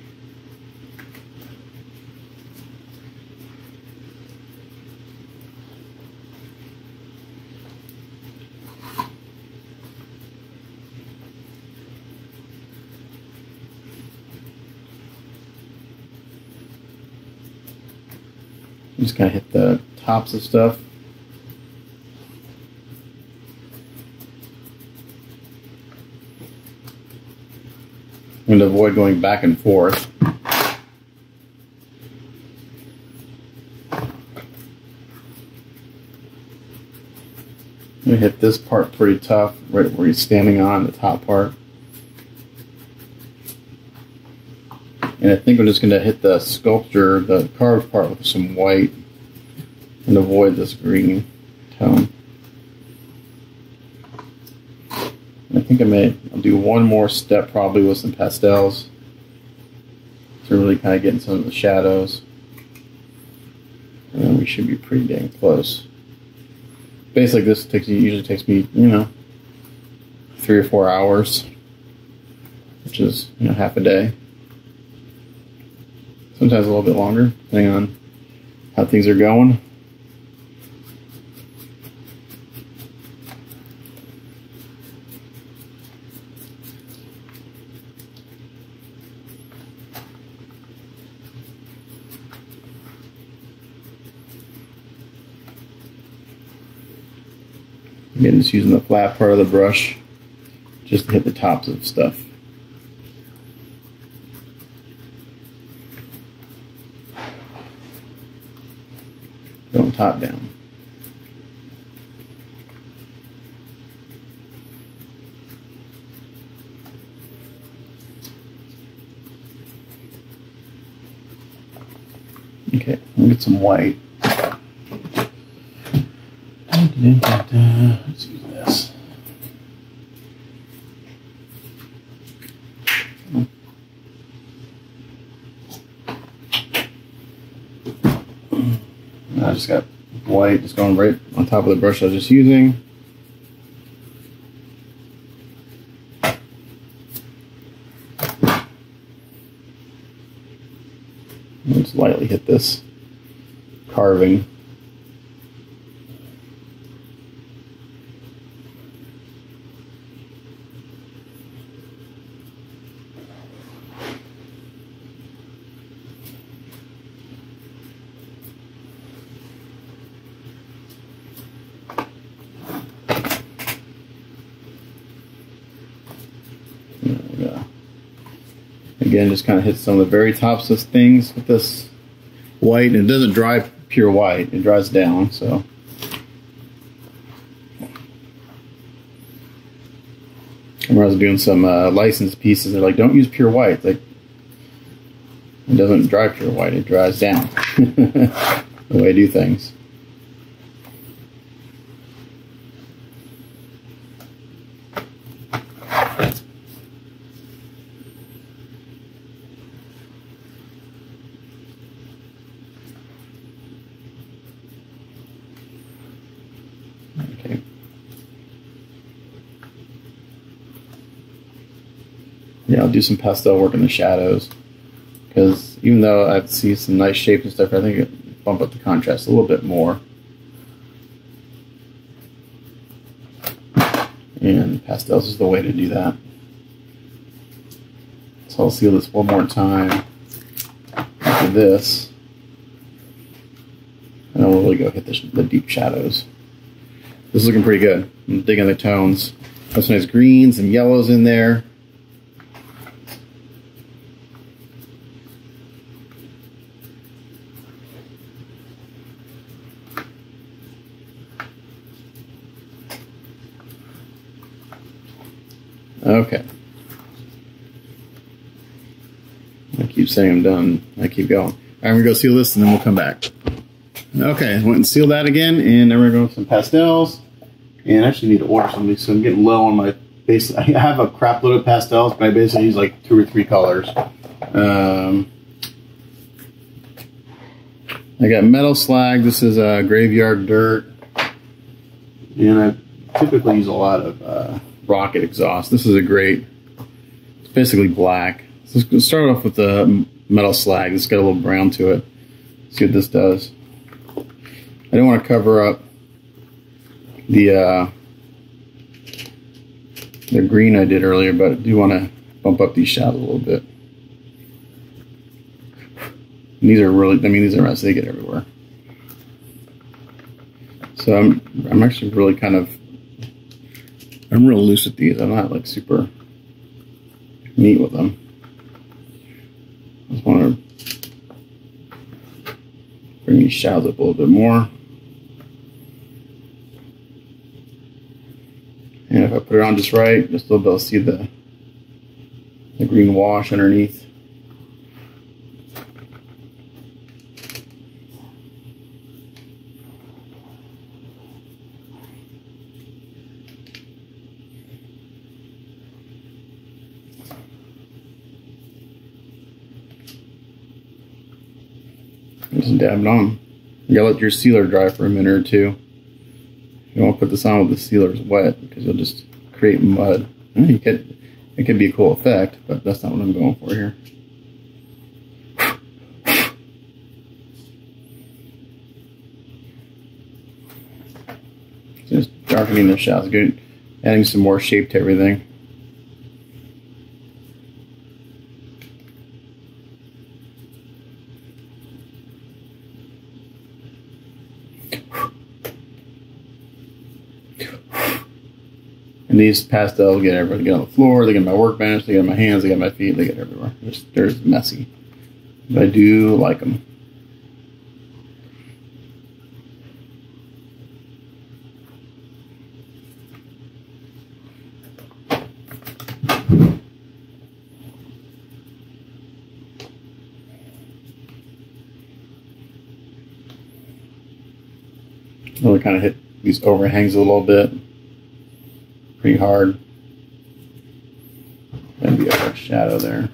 I'm just going to hit the tops of stuff. And avoid going back and forth. I'm gonna hit this part pretty tough, right where he's standing on the top part. And I think I'm just gonna hit the sculpture, the carved part with some white and avoid this green tone. I think I may I'll do one more step probably with some pastels to really kind of get in some of the shadows. And we should be pretty dang close. Basically this takes usually takes me, you know, three or four hours. Which is, you know, half a day. Sometimes a little bit longer, depending on how things are going. Again, just using the flat part of the brush just to hit the tops of stuff. Going top down. Okay, get some white. Let's use this. I just got white just going right on top of the brush I was just using. Just lightly hit this carving. Again, just kind of hit some of the very tops of things with this white. And it doesn't dry pure white, it dries down, so. I was doing some uh, licensed pieces, they're like, don't use pure white. Like, it doesn't dry pure white, it dries down. the way I do things. Okay. I'll do some pastel work in the shadows. Because even though I see some nice shapes and stuff, I think it bump up the contrast a little bit more. And pastels is the way to do that. So I'll seal this one more time after this. And then we'll really go hit the, the deep shadows. This is looking pretty good. I'm digging the tones. Got some nice greens and yellows in there. Okay. I keep saying I'm done. I keep going. All right, I'm gonna go seal this and then we'll come back. Okay, went and sealed that again, and then we're going with some pastels. And I actually need to order some of these, so I'm getting low on my base. I have a crap load of pastels, but I basically use like two or three colors. Um, I got metal slag. This is a uh, graveyard dirt, and I typically use a lot of uh, rocket exhaust. This is a great. It's basically black. So let's start off with the metal slag. It's got a little brown to it. See what this does. I don't want to cover up the uh, the green I did earlier, but I do want to bump up these shadows a little bit. And these are really, I mean, these are nice. They get everywhere. So I'm, I'm actually really kind of, I'm real loose with these. I'm not like super neat with them. I just want to bring these shadows up a little bit more. And if I put it on just right, be able to see the, the green wash underneath. Just dab it on. You gotta let your sealer dry for a minute or two. You don't put this on with the sealers wet because you'll just create mud. You it could be a cool effect, but that's not what I'm going for here. Just darkening the shadows, good, adding some more shape to everything. these pastels get everywhere. They get on the floor, they get on my workbench, they get on my hands, they get my feet, they get everywhere. There's, there's messy. But I do like them. Really kind of hit these overhangs a little bit. Pretty hard. Gonna be a shadow there.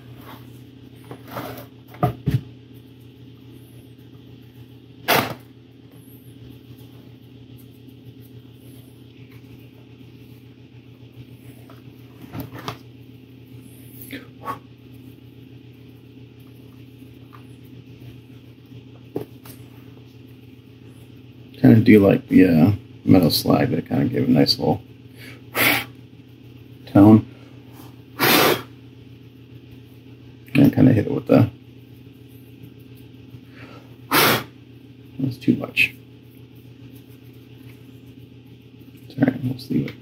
Kind of do like the uh, metal slag that kind of gave a nice little tone. And kind of hit it with the. That's too much. Sorry, let's leave it.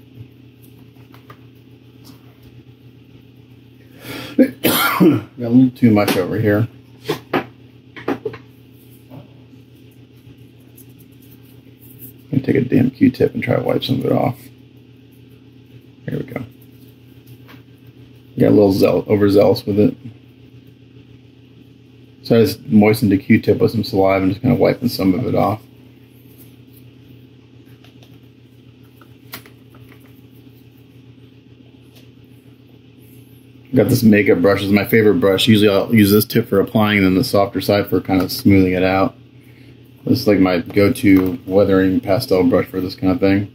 Got a little too much over here. take a damn Q-tip and try to wipe some of it off. Here we go. Got a little zeal- overzealous with it. So I just moistened the Q-tip with some saliva and just kind of wiping some of it off. Got this makeup brush. This is my favorite brush. Usually I'll use this tip for applying and then the softer side for kind of smoothing it out. This is like my go-to weathering pastel brush for this kind of thing.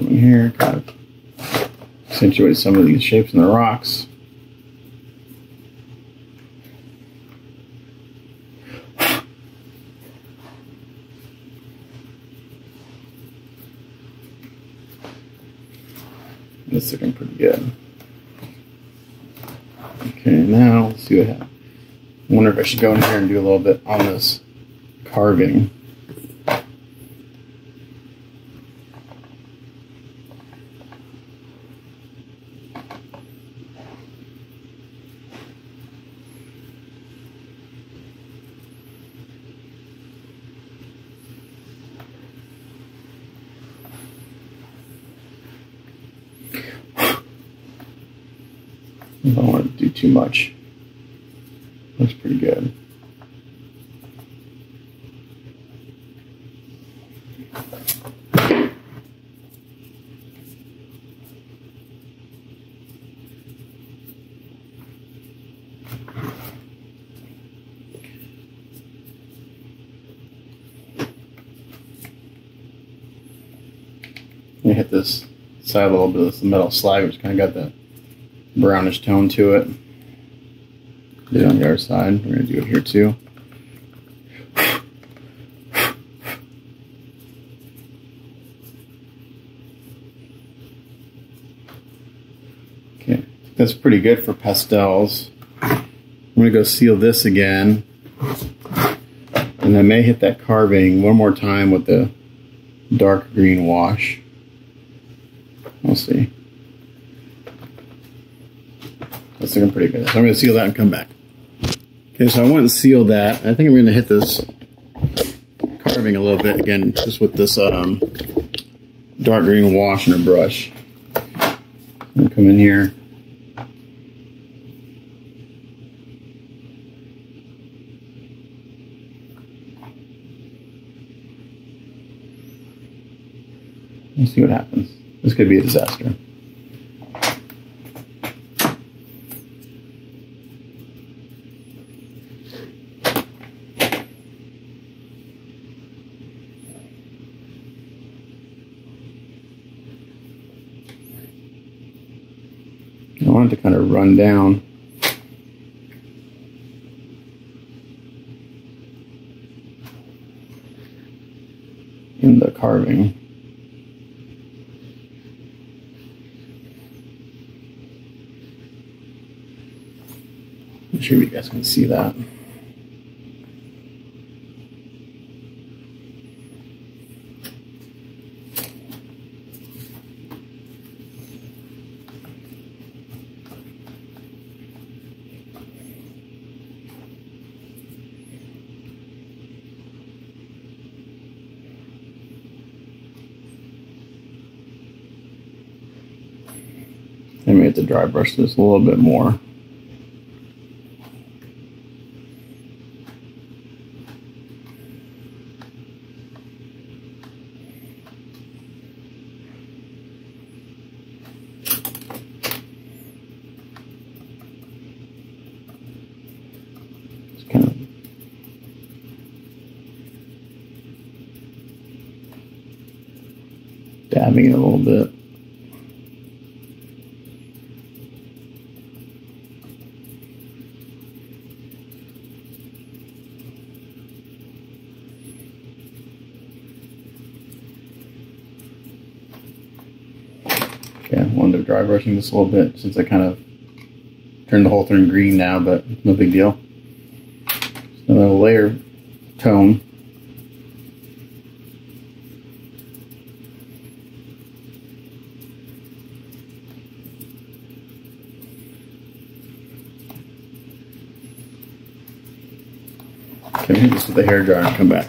come in here, kind of some of these shapes in the rocks. It's looking pretty good. Okay, now let's see what happens. I wonder if I should go in here and do a little bit on this carving. I don't want to do too much. Looks pretty good. I hit this side a little bit of this metal slag, which kind of got that brownish tone to it. Do it on the other side. We're going to do it here too. Okay, that's pretty good for pastels. I'm going to go seal this again. And I may hit that carving one more time with the dark green wash. We'll see. That's looking pretty good. So I'm going to seal that and come back. Okay, so I went and sealed that. I think I'm going to hit this carving a little bit again, just with this um, dark green wash and a brush. I'm come in here. Let's see what happens. This could be a disaster. I want it to kind of run down. in the carving. I'm sure you guys can see that. To dry brush this a little bit more. dabbing it a little bit. Okay, Brushing this a little bit since I kind of turned the whole thing green now, but no big deal. Another layer tone. Okay, hit this with the hair dryer and come back.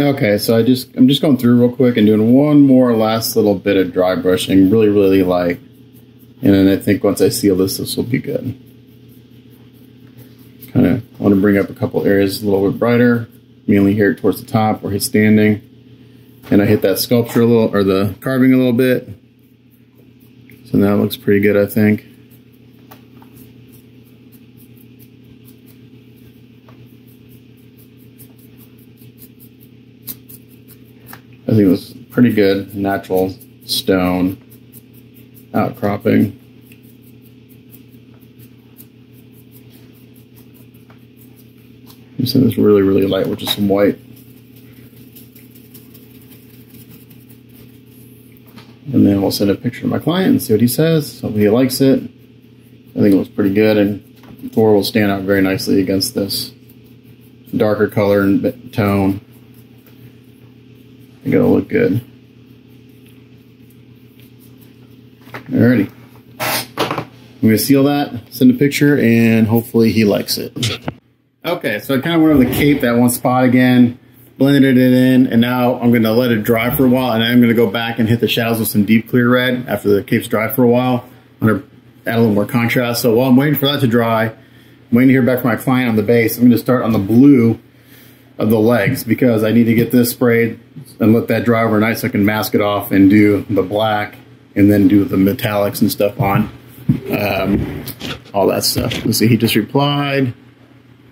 Okay, so I just I'm just going through real quick and doing one more last little bit of dry brushing, really really light, and then I think once I seal this, this will be good. Kind of want to bring up a couple areas a little bit brighter, mainly here towards the top where he's standing, and I hit that sculpture a little or the carving a little bit. So that looks pretty good, I think. Good natural stone outcropping. I'm saying this really, really light which is some white. And then we'll send a picture to my client and see what he says. Hopefully he likes it. I think it looks pretty good and Thor will stand out very nicely against this darker color and tone. I think it'll look good. Alrighty. I'm going to seal that, send a picture, and hopefully he likes it. Okay, so I kind of went over the cape that one spot again, blended it in, and now I'm going to let it dry for a while, and I'm going to go back and hit the shadows with some deep clear red after the cape's dry for a while. I'm going to add a little more contrast. So while I'm waiting for that to dry, I'm waiting to hear back from my client on the base. I'm going to start on the blue of the legs because I need to get this sprayed and let that dry overnight so I can mask it off and do the black and then do the metallics and stuff on. Um, all that stuff. Let's see, he just replied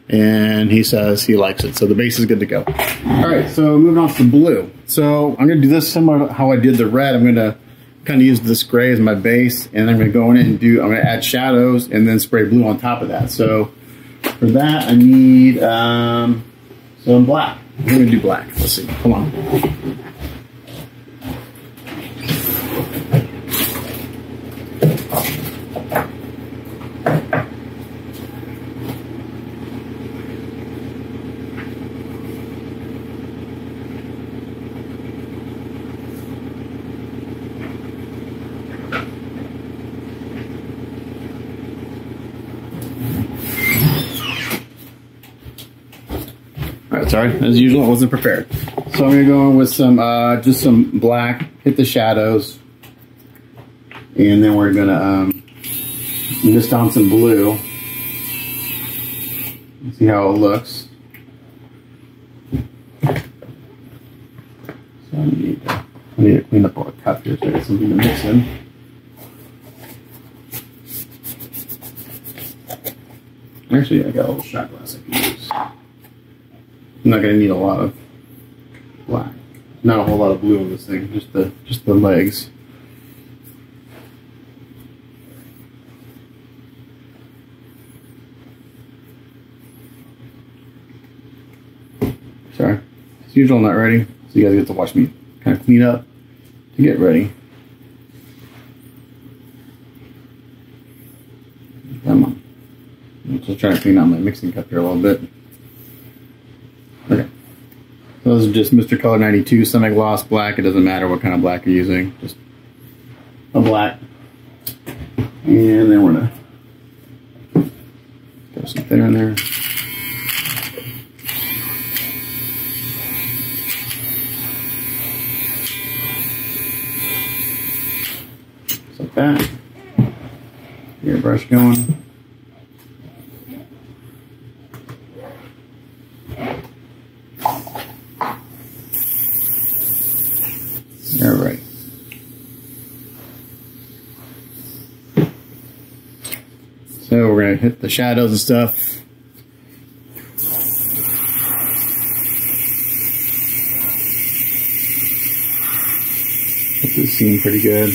and he says he likes it. So the base is good to go. All right, so moving on to the blue. So I'm gonna do this similar to how I did the red. I'm gonna kind of use this gray as my base and I'm gonna go in and do, I'm gonna add shadows and then spray blue on top of that. So for that, I need, um, so I'm black. I'm to do black. Let's see. Come on. Sorry, as usual, I wasn't prepared. So I'm gonna go in with some, uh, just some black, hit the shadows, and then we're gonna um, just on some blue. See how it looks. So I need, to, I need to clean up all the cup here so I got something to mix in. Actually, I got a little shot glass I can use. I'm not gonna need a lot of black. Not a whole lot of blue on this thing, just the just the legs. Sorry. As usual, I'm not ready. So you guys get to watch me kind of clean up to get ready. Come on. I'm just trying to clean out my mixing cup here a little bit. Those are just Mr. Color 92 semi-gloss black. It doesn't matter what kind of black you're using. Just a black. And then we're gonna throw some thinner in there. Just like that. Get Your brush going. All right. So we're gonna hit the shadows and stuff. This scene pretty good.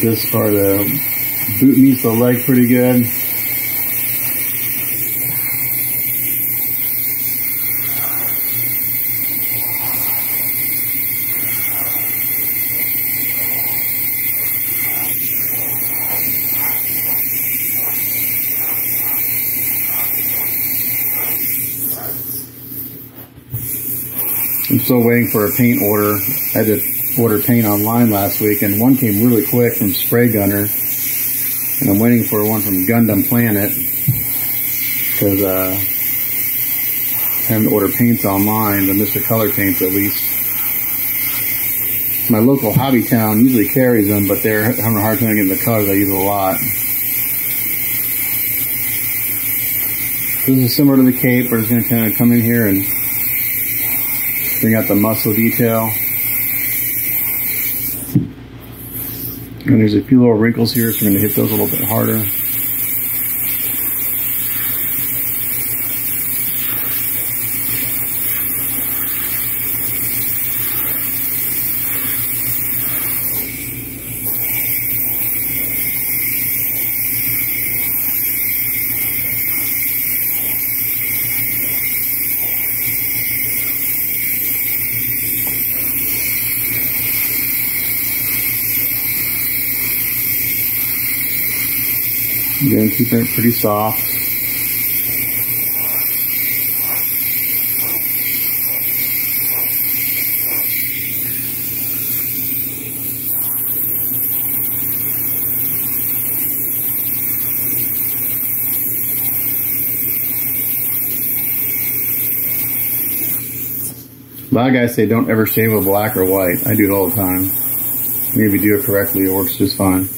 This part of the boot meets the leg pretty good. I'm still waiting for a paint order. I had to order paint online last week, and one came really quick from Spray Gunner, and I'm waiting for one from Gundam Planet because uh, I haven't ordered paints online, the Mr. Color paints at least. My local hobby town usually carries them, but they're having a hard time getting the colors I use a lot. This is similar to the cape, but it's going to kind of come in here and out the muscle detail. And there's a few little wrinkles here, so we're going to hit those a little bit harder. Again, keeping it pretty soft. A lot of guys say don't ever shave a black or white. I do it all the time. Maybe do it correctly, it works just fine.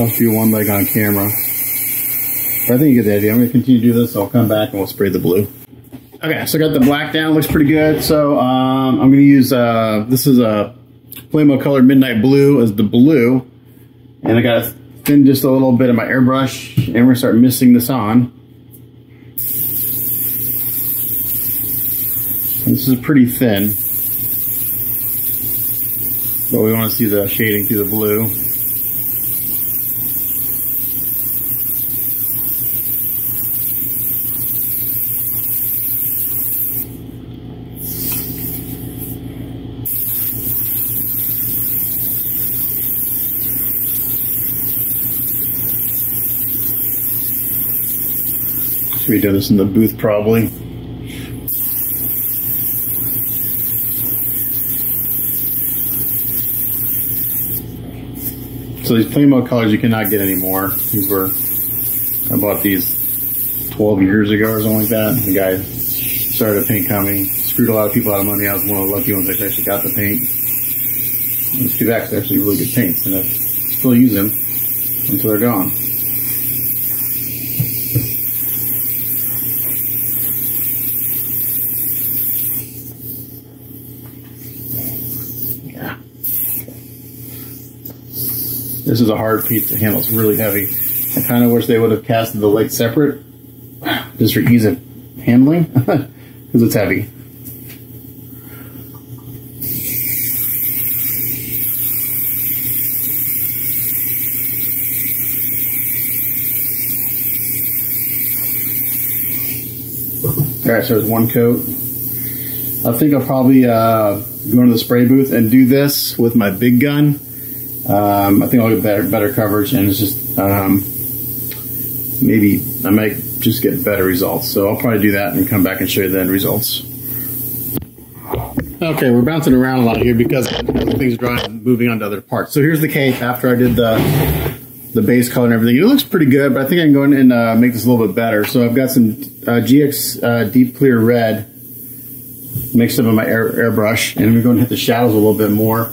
I'll show one leg on camera. But I think you get the idea. I'm going to continue to do this. I'll come back and we'll spray the blue. Okay, so I got the black down. Looks pretty good. So um, I'm going to use, uh, this is a Plamo Color Midnight Blue as the blue. And I got to thin just a little bit of my airbrush. And we're going to start misting this on. And this is pretty thin. But we want to see the shading through the blue. We did this in the booth probably. So these plain Plamo colors you cannot get anymore. These were, I bought these 12 years ago or something like that. The guy started a paint company, screwed a lot of people out of money. I was one of the lucky ones that actually got the paint. These actually actually really good paints and I still use them until they're gone. This is a hard piece to handle. It's really heavy. I kind of wish they would have casted the legs separate, just for ease of handling, because it's heavy. All right, so there's one coat. I think I'll probably uh, go into the spray booth and do this with my big gun. Um, I think I'll get better better coverage, and it's just um, maybe I might just get better results. So I'll probably do that and come back and show you the end results. Okay, we're bouncing around a lot here because things dry and moving on to other parts. So here's the cape after I did the the base color and everything. It looks pretty good, but I think I can go in and uh, make this a little bit better. So I've got some uh, GX uh, Deep Clear Red mixed up in my air, airbrush, and we're going to hit the shadows a little bit more.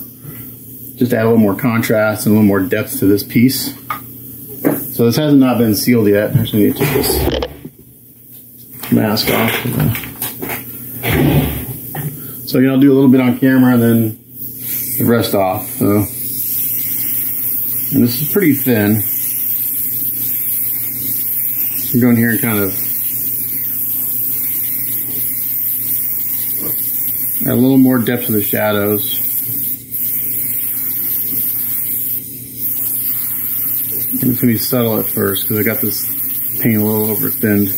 Just add a little more contrast and a little more depth to this piece. So this has not been sealed yet. I actually need to take this mask off. So again, I'll do a little bit on camera and then the rest off. So, and this is pretty thin. So go in here and kind of add a little more depth to the shadows. It's to be subtle at first because I got this paint a little over thinned.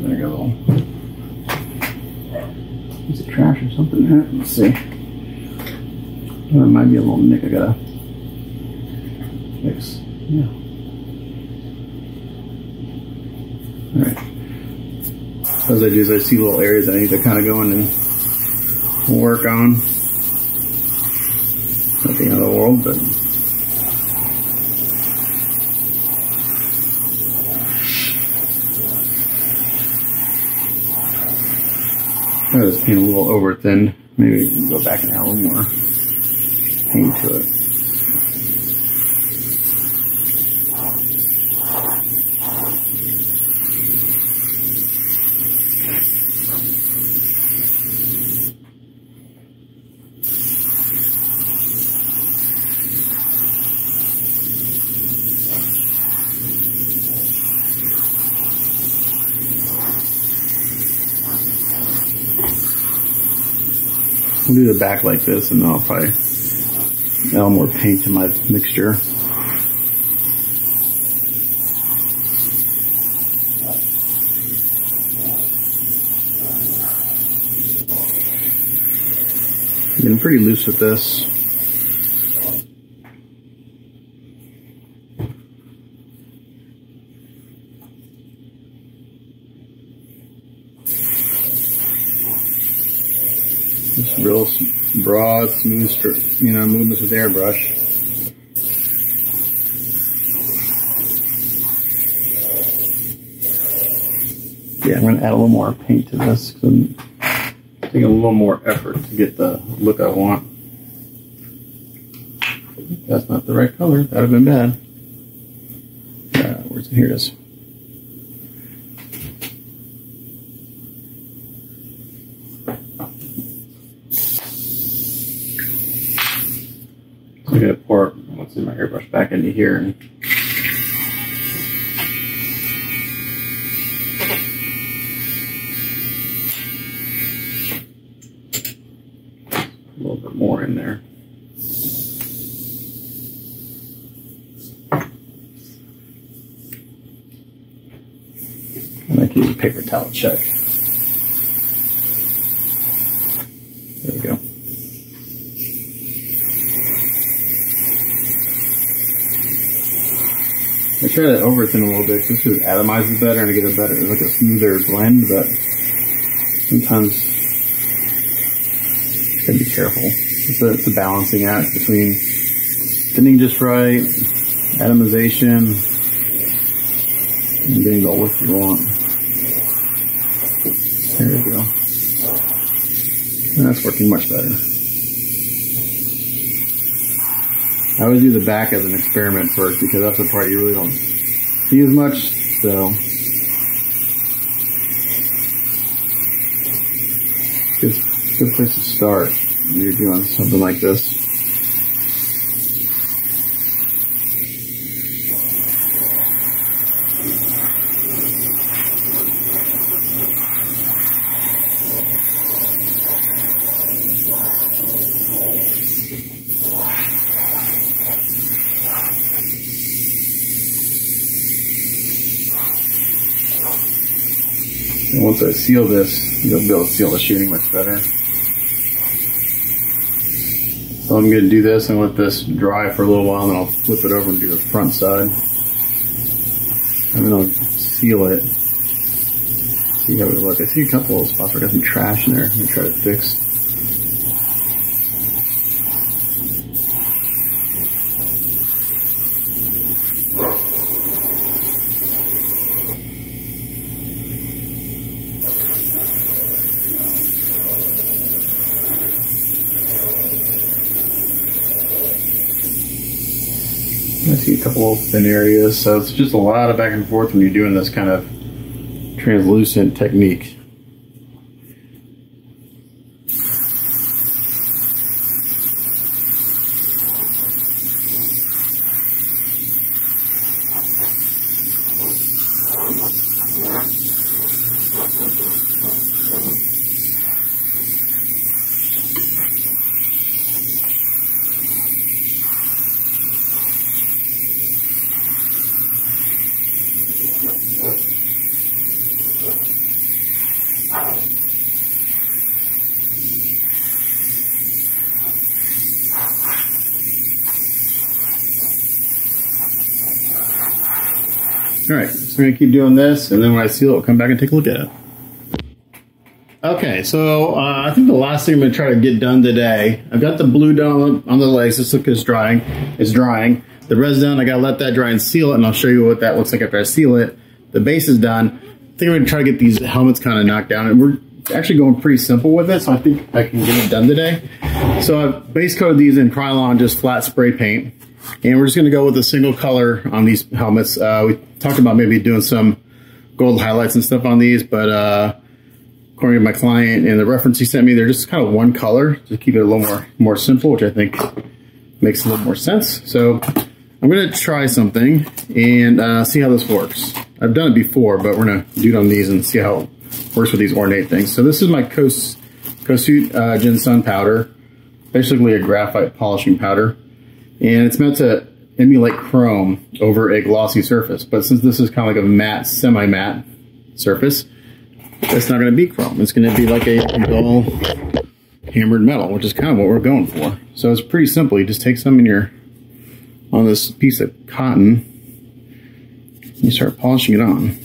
There you go. Piece of trash or something there. Let's see. There might be a little nick I gotta fix. Yeah. Alright. As I do is I see little areas I need to kind of go in and work on. Not the end of the world, but I was a little over thin. Maybe we can go back and add a little more paint to it. I'll do the back like this and then I'll probably add more paint to my mixture. Getting pretty loose with this. Just real broad, smooth, you know, movements with airbrush. Yeah, I'm gonna add a little more paint to this. I'm taking a little more effort to get the look I want. That's not the right color. That'd have been bad. Uh, where's? Here it is. I'm gonna pour what's in my airbrush back into here and a little bit more in there. And I can use a paper towel check. There we go. Try to overthin a little bit just because it atomizes better and I get a better, like a smoother blend, but sometimes you gotta be careful. It's a, it's a balancing act between thinning just right, atomization, and getting the look you want. There we go. And that's working much better. I always do the back as an experiment first because that's the part you really don't see as much. So just good place to start you're doing something like this. And once I seal this, you'll be able to seal the shooting much better. So I'm going to do this and let this dry for a little while, and then I'll flip it over and do the front side. And then I'll seal it. See how it looks. I see a couple of spots where I got some trash in there. I'm going to try to fix. Thin areas, so it's just a lot of back and forth when you're doing this kind of translucent technique. I'm gonna keep doing this, and then when I seal it, we'll come back and take a look at it. Okay, so uh, I think the last thing I'm gonna try to get done today, I've got the blue done on the legs. This look is drying. It's drying. The res done. I gotta let that dry and seal it, and I'll show you what that looks like after I seal it. The base is done. I think I'm gonna try to get these helmets kind of knocked down, and we're actually going pretty simple with it, so I think I can get it done today. So I've base coated these in Krylon, just flat spray paint. And we're just going to go with a single color on these helmets. Uh, we talked about maybe doing some gold highlights and stuff on these, but uh, according to my client and the reference he sent me, they're just kind of one color to keep it a little more, more simple, which I think makes a little more sense. So I'm going to try something and uh, see how this works. I've done it before, but we're going to do it on these and see how it works with these ornate things. So this is my Kos, Kosutte uh, powder, basically a graphite polishing powder and it's meant to emulate chrome over a glossy surface. But since this is kind of like a matte, semi-matte surface, it's not going to be chrome. It's going to be like a dull hammered metal, which is kind of what we're going for. So it's pretty simple. You just take some in your, on this piece of cotton, you start polishing it on.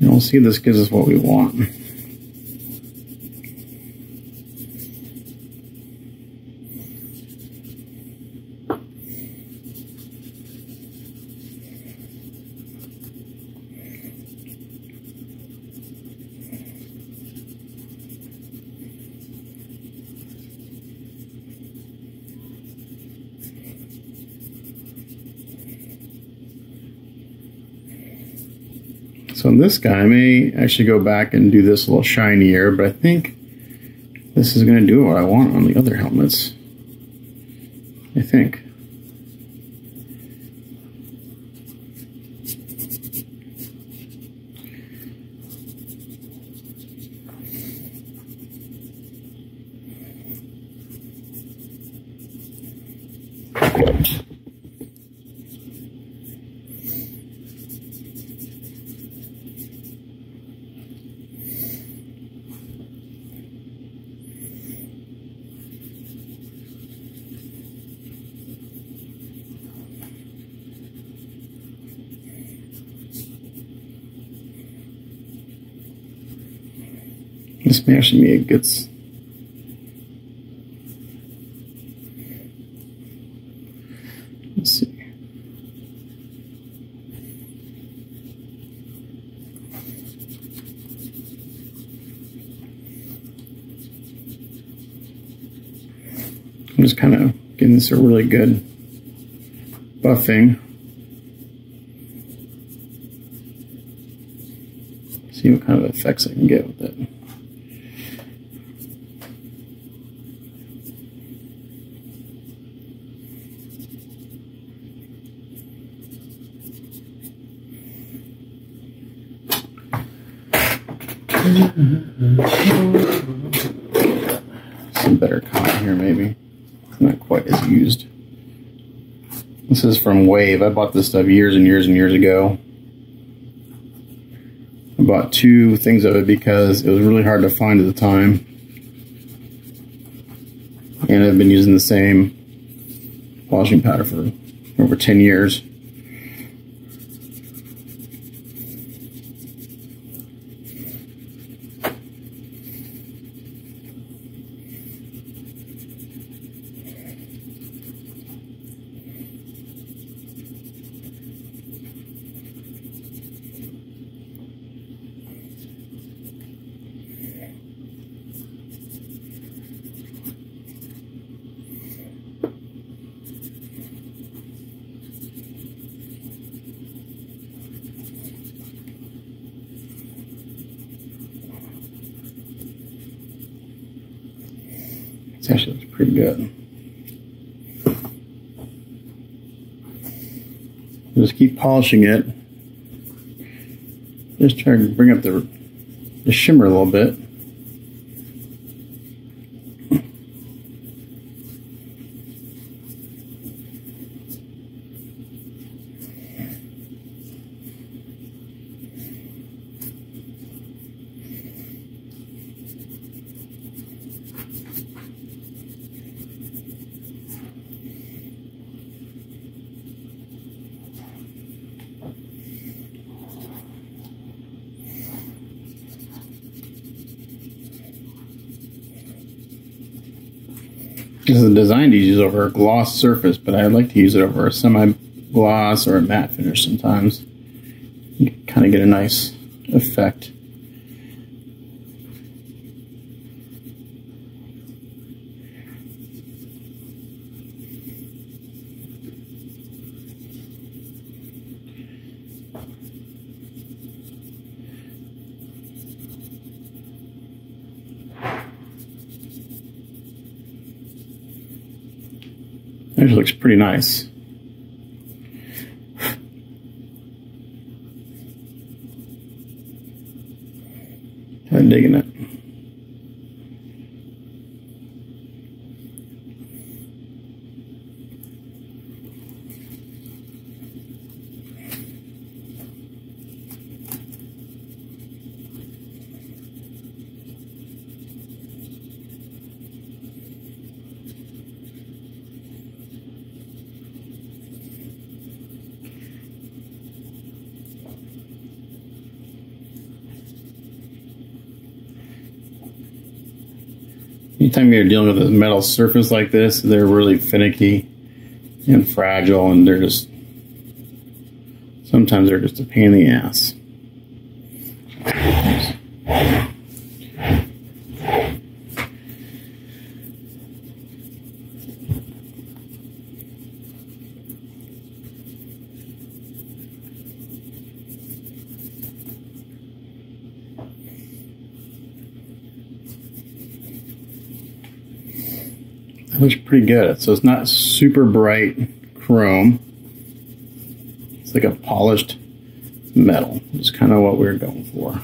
And we'll see if this gives us what we want. So in this guy, I may actually go back and do this a little shinier, but I think this is going to do what I want on the other helmets. I think. Actually be a good. Let's see. I'm just kind of getting this a really good buffing. See what kind of effects I can get with it. Some better cotton here, maybe. Not quite as used. This is from Wave. I bought this stuff years and years and years ago. I bought two things of it because it was really hard to find at the time. And I've been using the same washing powder for over 10 years. This actually looks pretty good. Just keep polishing it. Just try to bring up the, the shimmer a little bit. 90s use over a gloss surface, but I like to use it over a semi-gloss or a matte finish sometimes. You kind of get a nice effect. Looks pretty nice. I'm digging it. Anytime you're dealing with a metal surface like this, they're really finicky and fragile, and they're just sometimes they're just a pain in the ass. It looks pretty good. So it's not super bright chrome. It's like a polished metal. It's kind of what we are going for.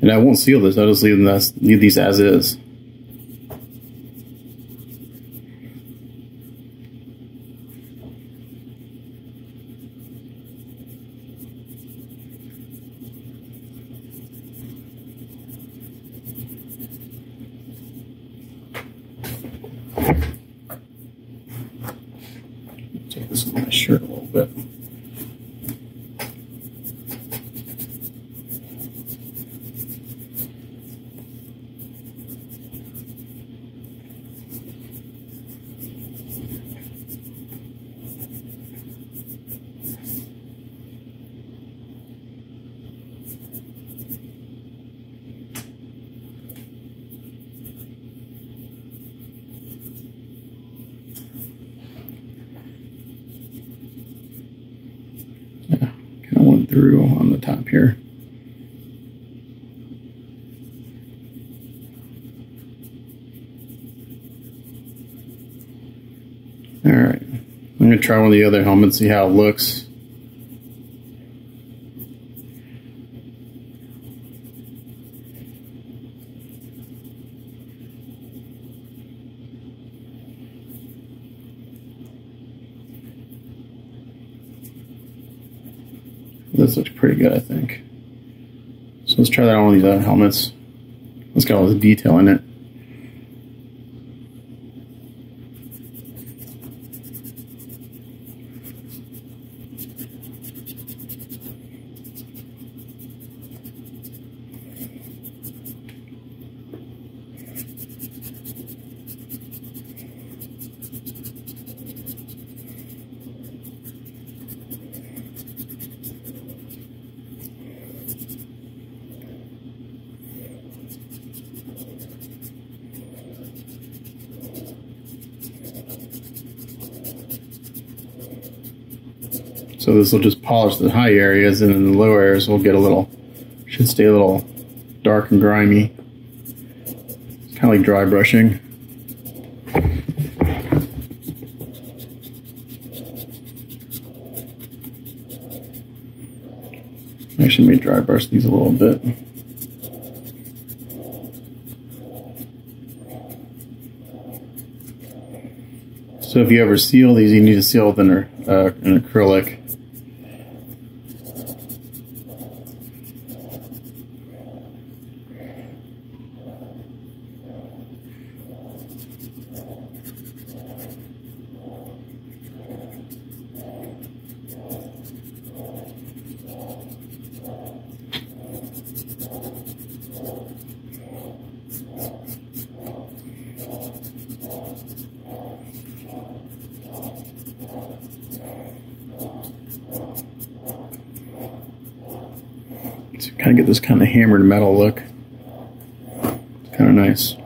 And I won't seal this. I'll just leave, them leave these as is. Take this on my shirt a little bit. Yeah, kind of went on the top here. All right, I'm gonna try one of the other helmets, see how it looks. This looks pretty good, I think. So let's try that on one of these other helmets. It's got all this detail in it. So this will just polish the high areas and then the low areas will get a little, should stay a little dark and grimy. Kind of like dry brushing. I should maybe dry brush these a little bit. So if you ever seal these, you need to seal with an, uh, an acrylic. to kind of get this kind of hammered metal look. It's kind of nice.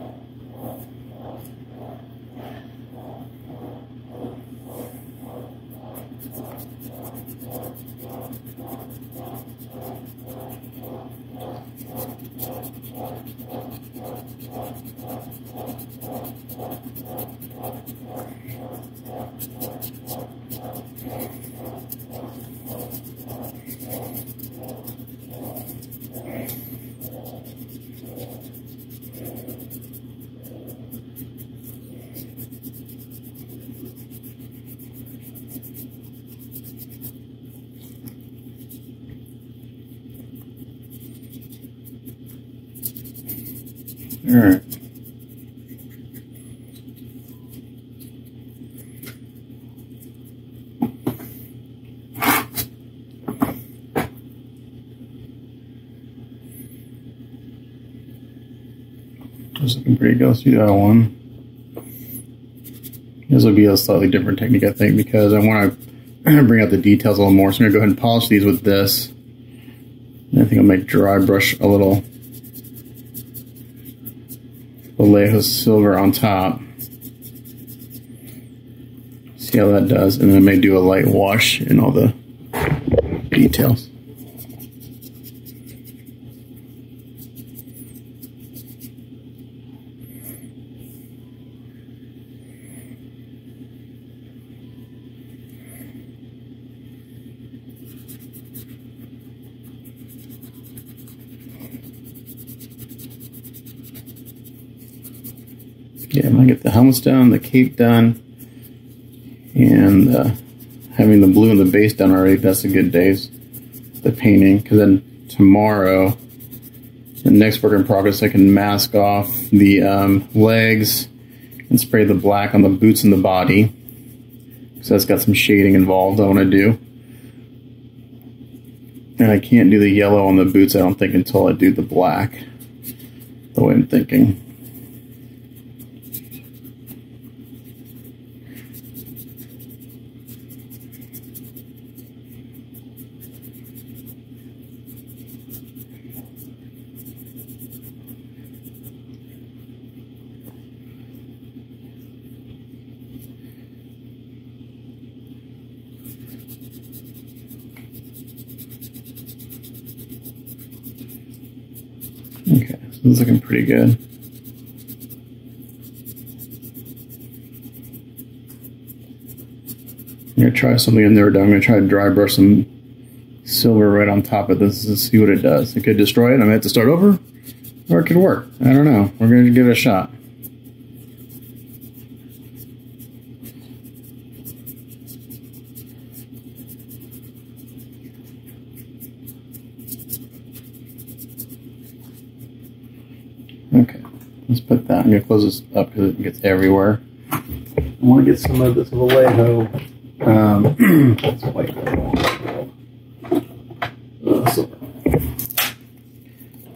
All right. That's looking pretty good. That one. This will be a slightly different technique, I think, because I want to bring out the details a little more. So I'm going to go ahead and polish these with this. I think I'll make dry brush a little Vallejo silver on top. See how that does, and then I may do a light wash in all the details. Yeah, Helmets done, the cape done, and uh, having the blue and the base done already. That's a good days. The painting, because then tomorrow, the next work in progress, I can mask off the um, legs and spray the black on the boots and the body. So that's got some shading involved. I want to do. And I can't do the yellow on the boots, I don't think, until I do the black. The way I'm thinking. Is looking pretty good. I'm gonna try something never done. I'm gonna try to dry brush some silver right on top of this and see what it does. It could destroy it. I'm gonna have to start over, or it could work. I don't know. We're gonna give it a shot. Okay, let's put that. I'm gonna close this up because it gets everywhere. I want to get some of this Vallejo. Um, it's white. Uh, silver.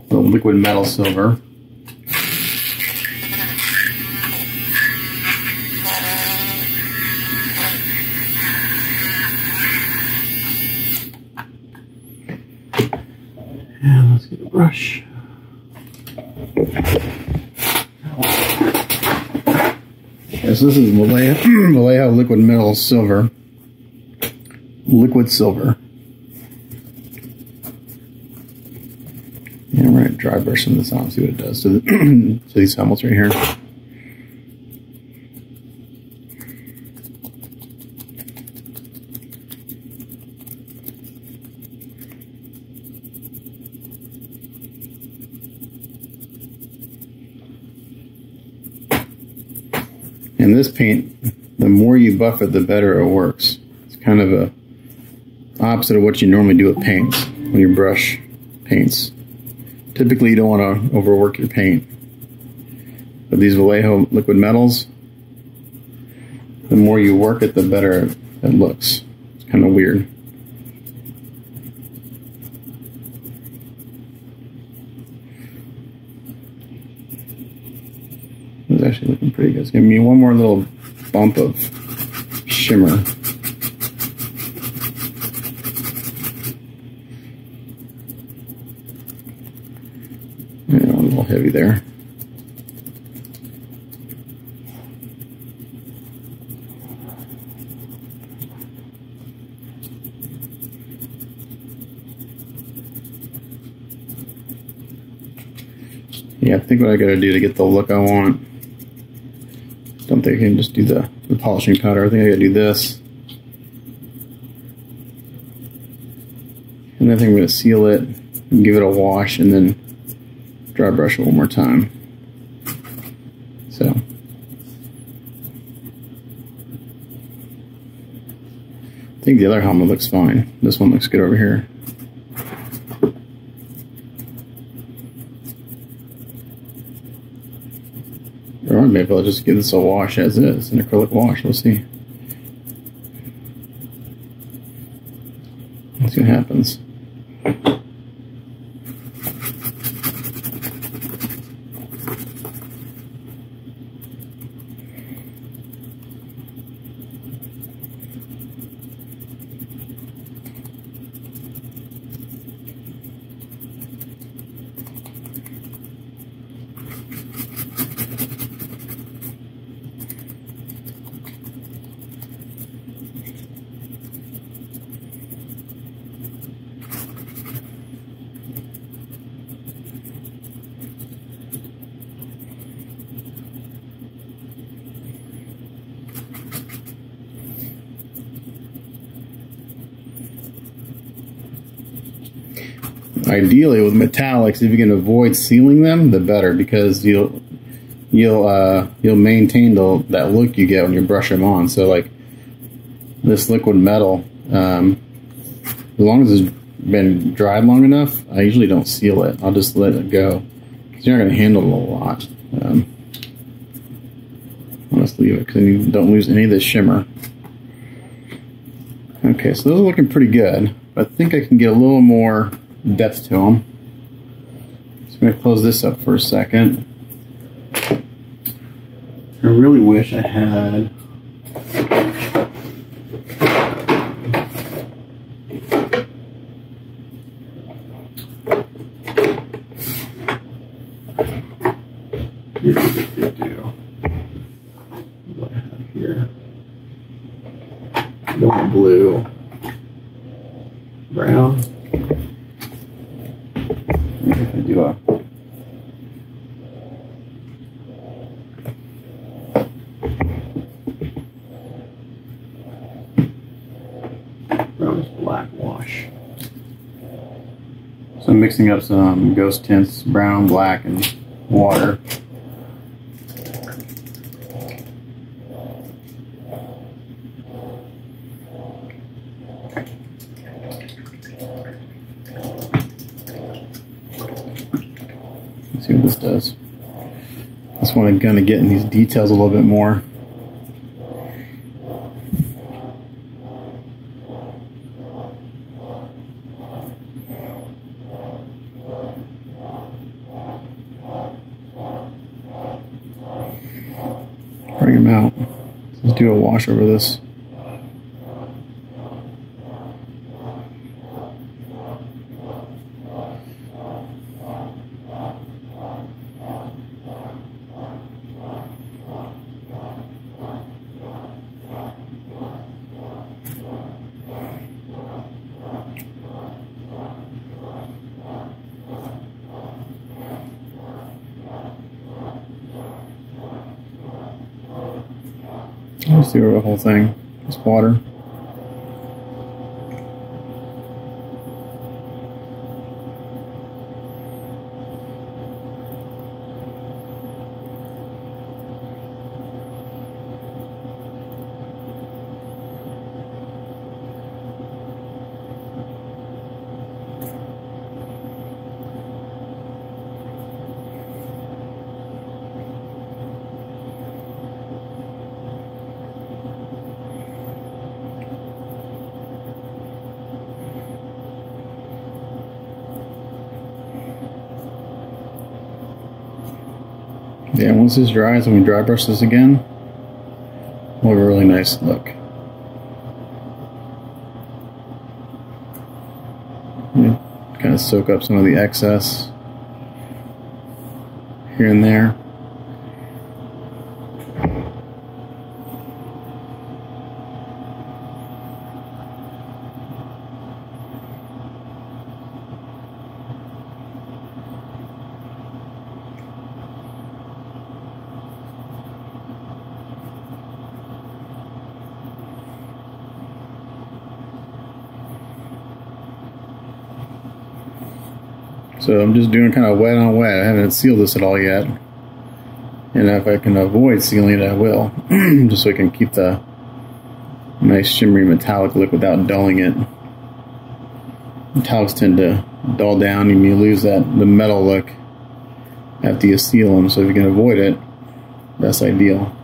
The liquid metal silver. And let's get a brush. Yes, this is Vallejo, Vallejo liquid metal silver. Liquid silver. Yeah, we're gonna dry brush some of this out and see what it does to, the, to these helmets right here. And this paint, the more you buff it, the better it works. It's kind of a opposite of what you normally do with paints when you brush paints. Typically, you don't want to overwork your paint. But these Vallejo liquid metals, the more you work it, the better it looks. It's kind of weird. It's actually looking pretty good. It's me one more little bump of shimmer. Yeah, a little heavy there. Yeah, I think what I gotta do to get the look I want. Don't think I can just do the, the polishing powder. I think I gotta do this. And I think I'm gonna seal it and give it a wash and then dry brush it one more time. So. I think the other helmet looks fine. This one looks good over here. Or maybe I'll just give this a wash as is, an acrylic wash. We'll see. Let's see what happens. Ideally with metallics if you can avoid sealing them the better because you'll you'll uh, you'll maintain the, that look you get when you brush them on. So like this liquid metal um, as long as it's been dried long enough I usually don't seal it. I'll just let it go because you're not going to handle it a lot. Um, I'll just leave it because you don't lose any of the shimmer. Okay so those are looking pretty good. I think I can get a little more depth to them. So I'm going to close this up for a second. I really wish I had Here's what Такие you are. black wash. So I'm mixing up some ghost tints, brown, black, and water. Just want to get in these details a little bit more. Bring them out. Let's do a wash over this. The whole thing. Just water. This dries and we dry brush this again, we'll have a really nice look. Yeah, kind of soak up some of the excess here and there. So I'm just doing kind of wet on wet. I haven't sealed this at all yet. And if I can avoid sealing it, I will. just so I can keep the nice shimmery metallic look without dulling it. Metallics tend to dull down and you lose that the metal look after you seal them. So if you can avoid it, that's ideal.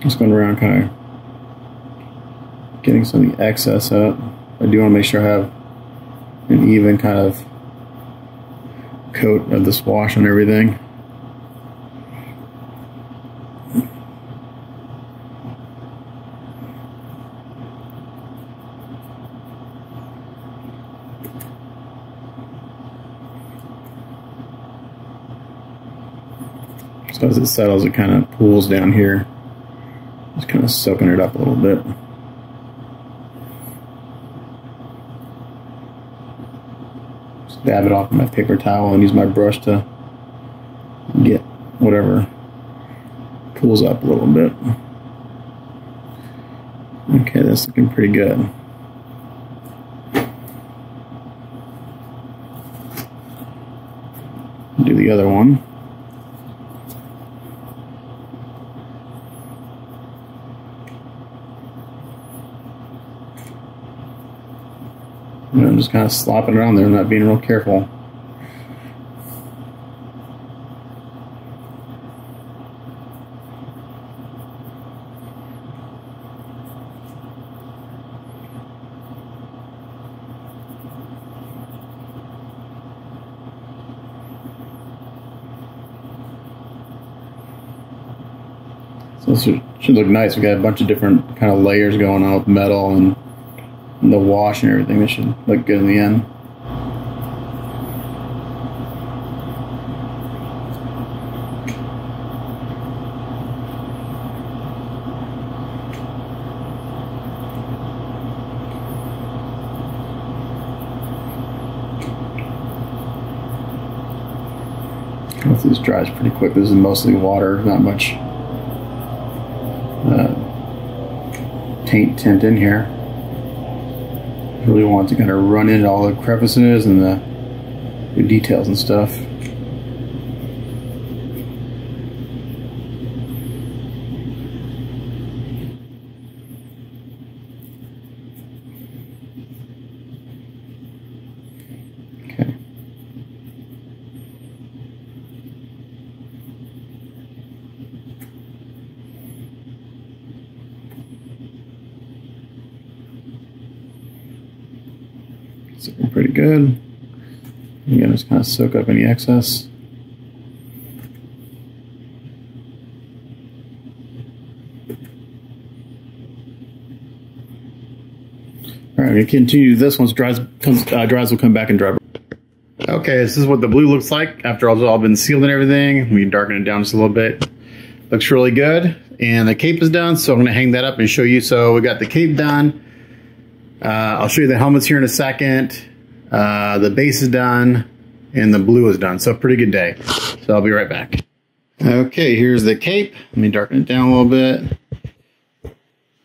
Just going around kind of some of the excess out. I do want to make sure I have an even kind of coat of this wash on everything. So as it settles, it kind of pools down here. Just kind of soaking it up a little bit. Dab it off with my paper towel and use my brush to get whatever pulls up a little bit. Okay, that's looking pretty good. Do the other one. I'm just kind of slopping around there, not being real careful. So this should look nice. We got a bunch of different kind of layers going on with metal and the wash and everything. This should look good in the end. This dries pretty quick. This is mostly water, not much uh, taint tint in here. Really want to kind of run into all the crevices and the, the details and stuff. Okay. It's looking pretty good. Again, just kind of soak up any excess. All right, we continue this once dries comes uh, dries will come back and dry. Okay, this is what the blue looks like after it's all been sealed and everything. We can darken it down just a little bit. Looks really good. And the cape is done, so I'm gonna hang that up and show you. So we got the cape done. Uh, I'll show you the helmets here in a second. Uh, the base is done and the blue is done. So pretty good day. So I'll be right back. Okay, here's the cape. Let me darken it down a little bit.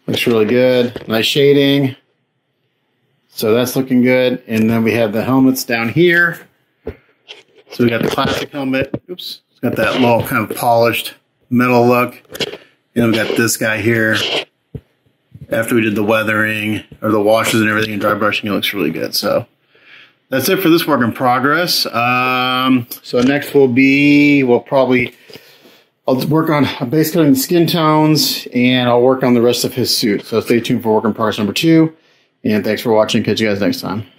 Looks really good. Nice shading. So that's looking good. And then we have the helmets down here. So we got the classic helmet. Oops. It's got that little kind of polished metal look. And we got this guy here. After we did the weathering or the washes and everything and dry brushing, it looks really good. So that's it for this work in progress. Um, so next will be, we'll probably, I'll work on base cutting the skin tones and I'll work on the rest of his suit. So stay tuned for work in progress number two. And thanks for watching. Catch you guys next time.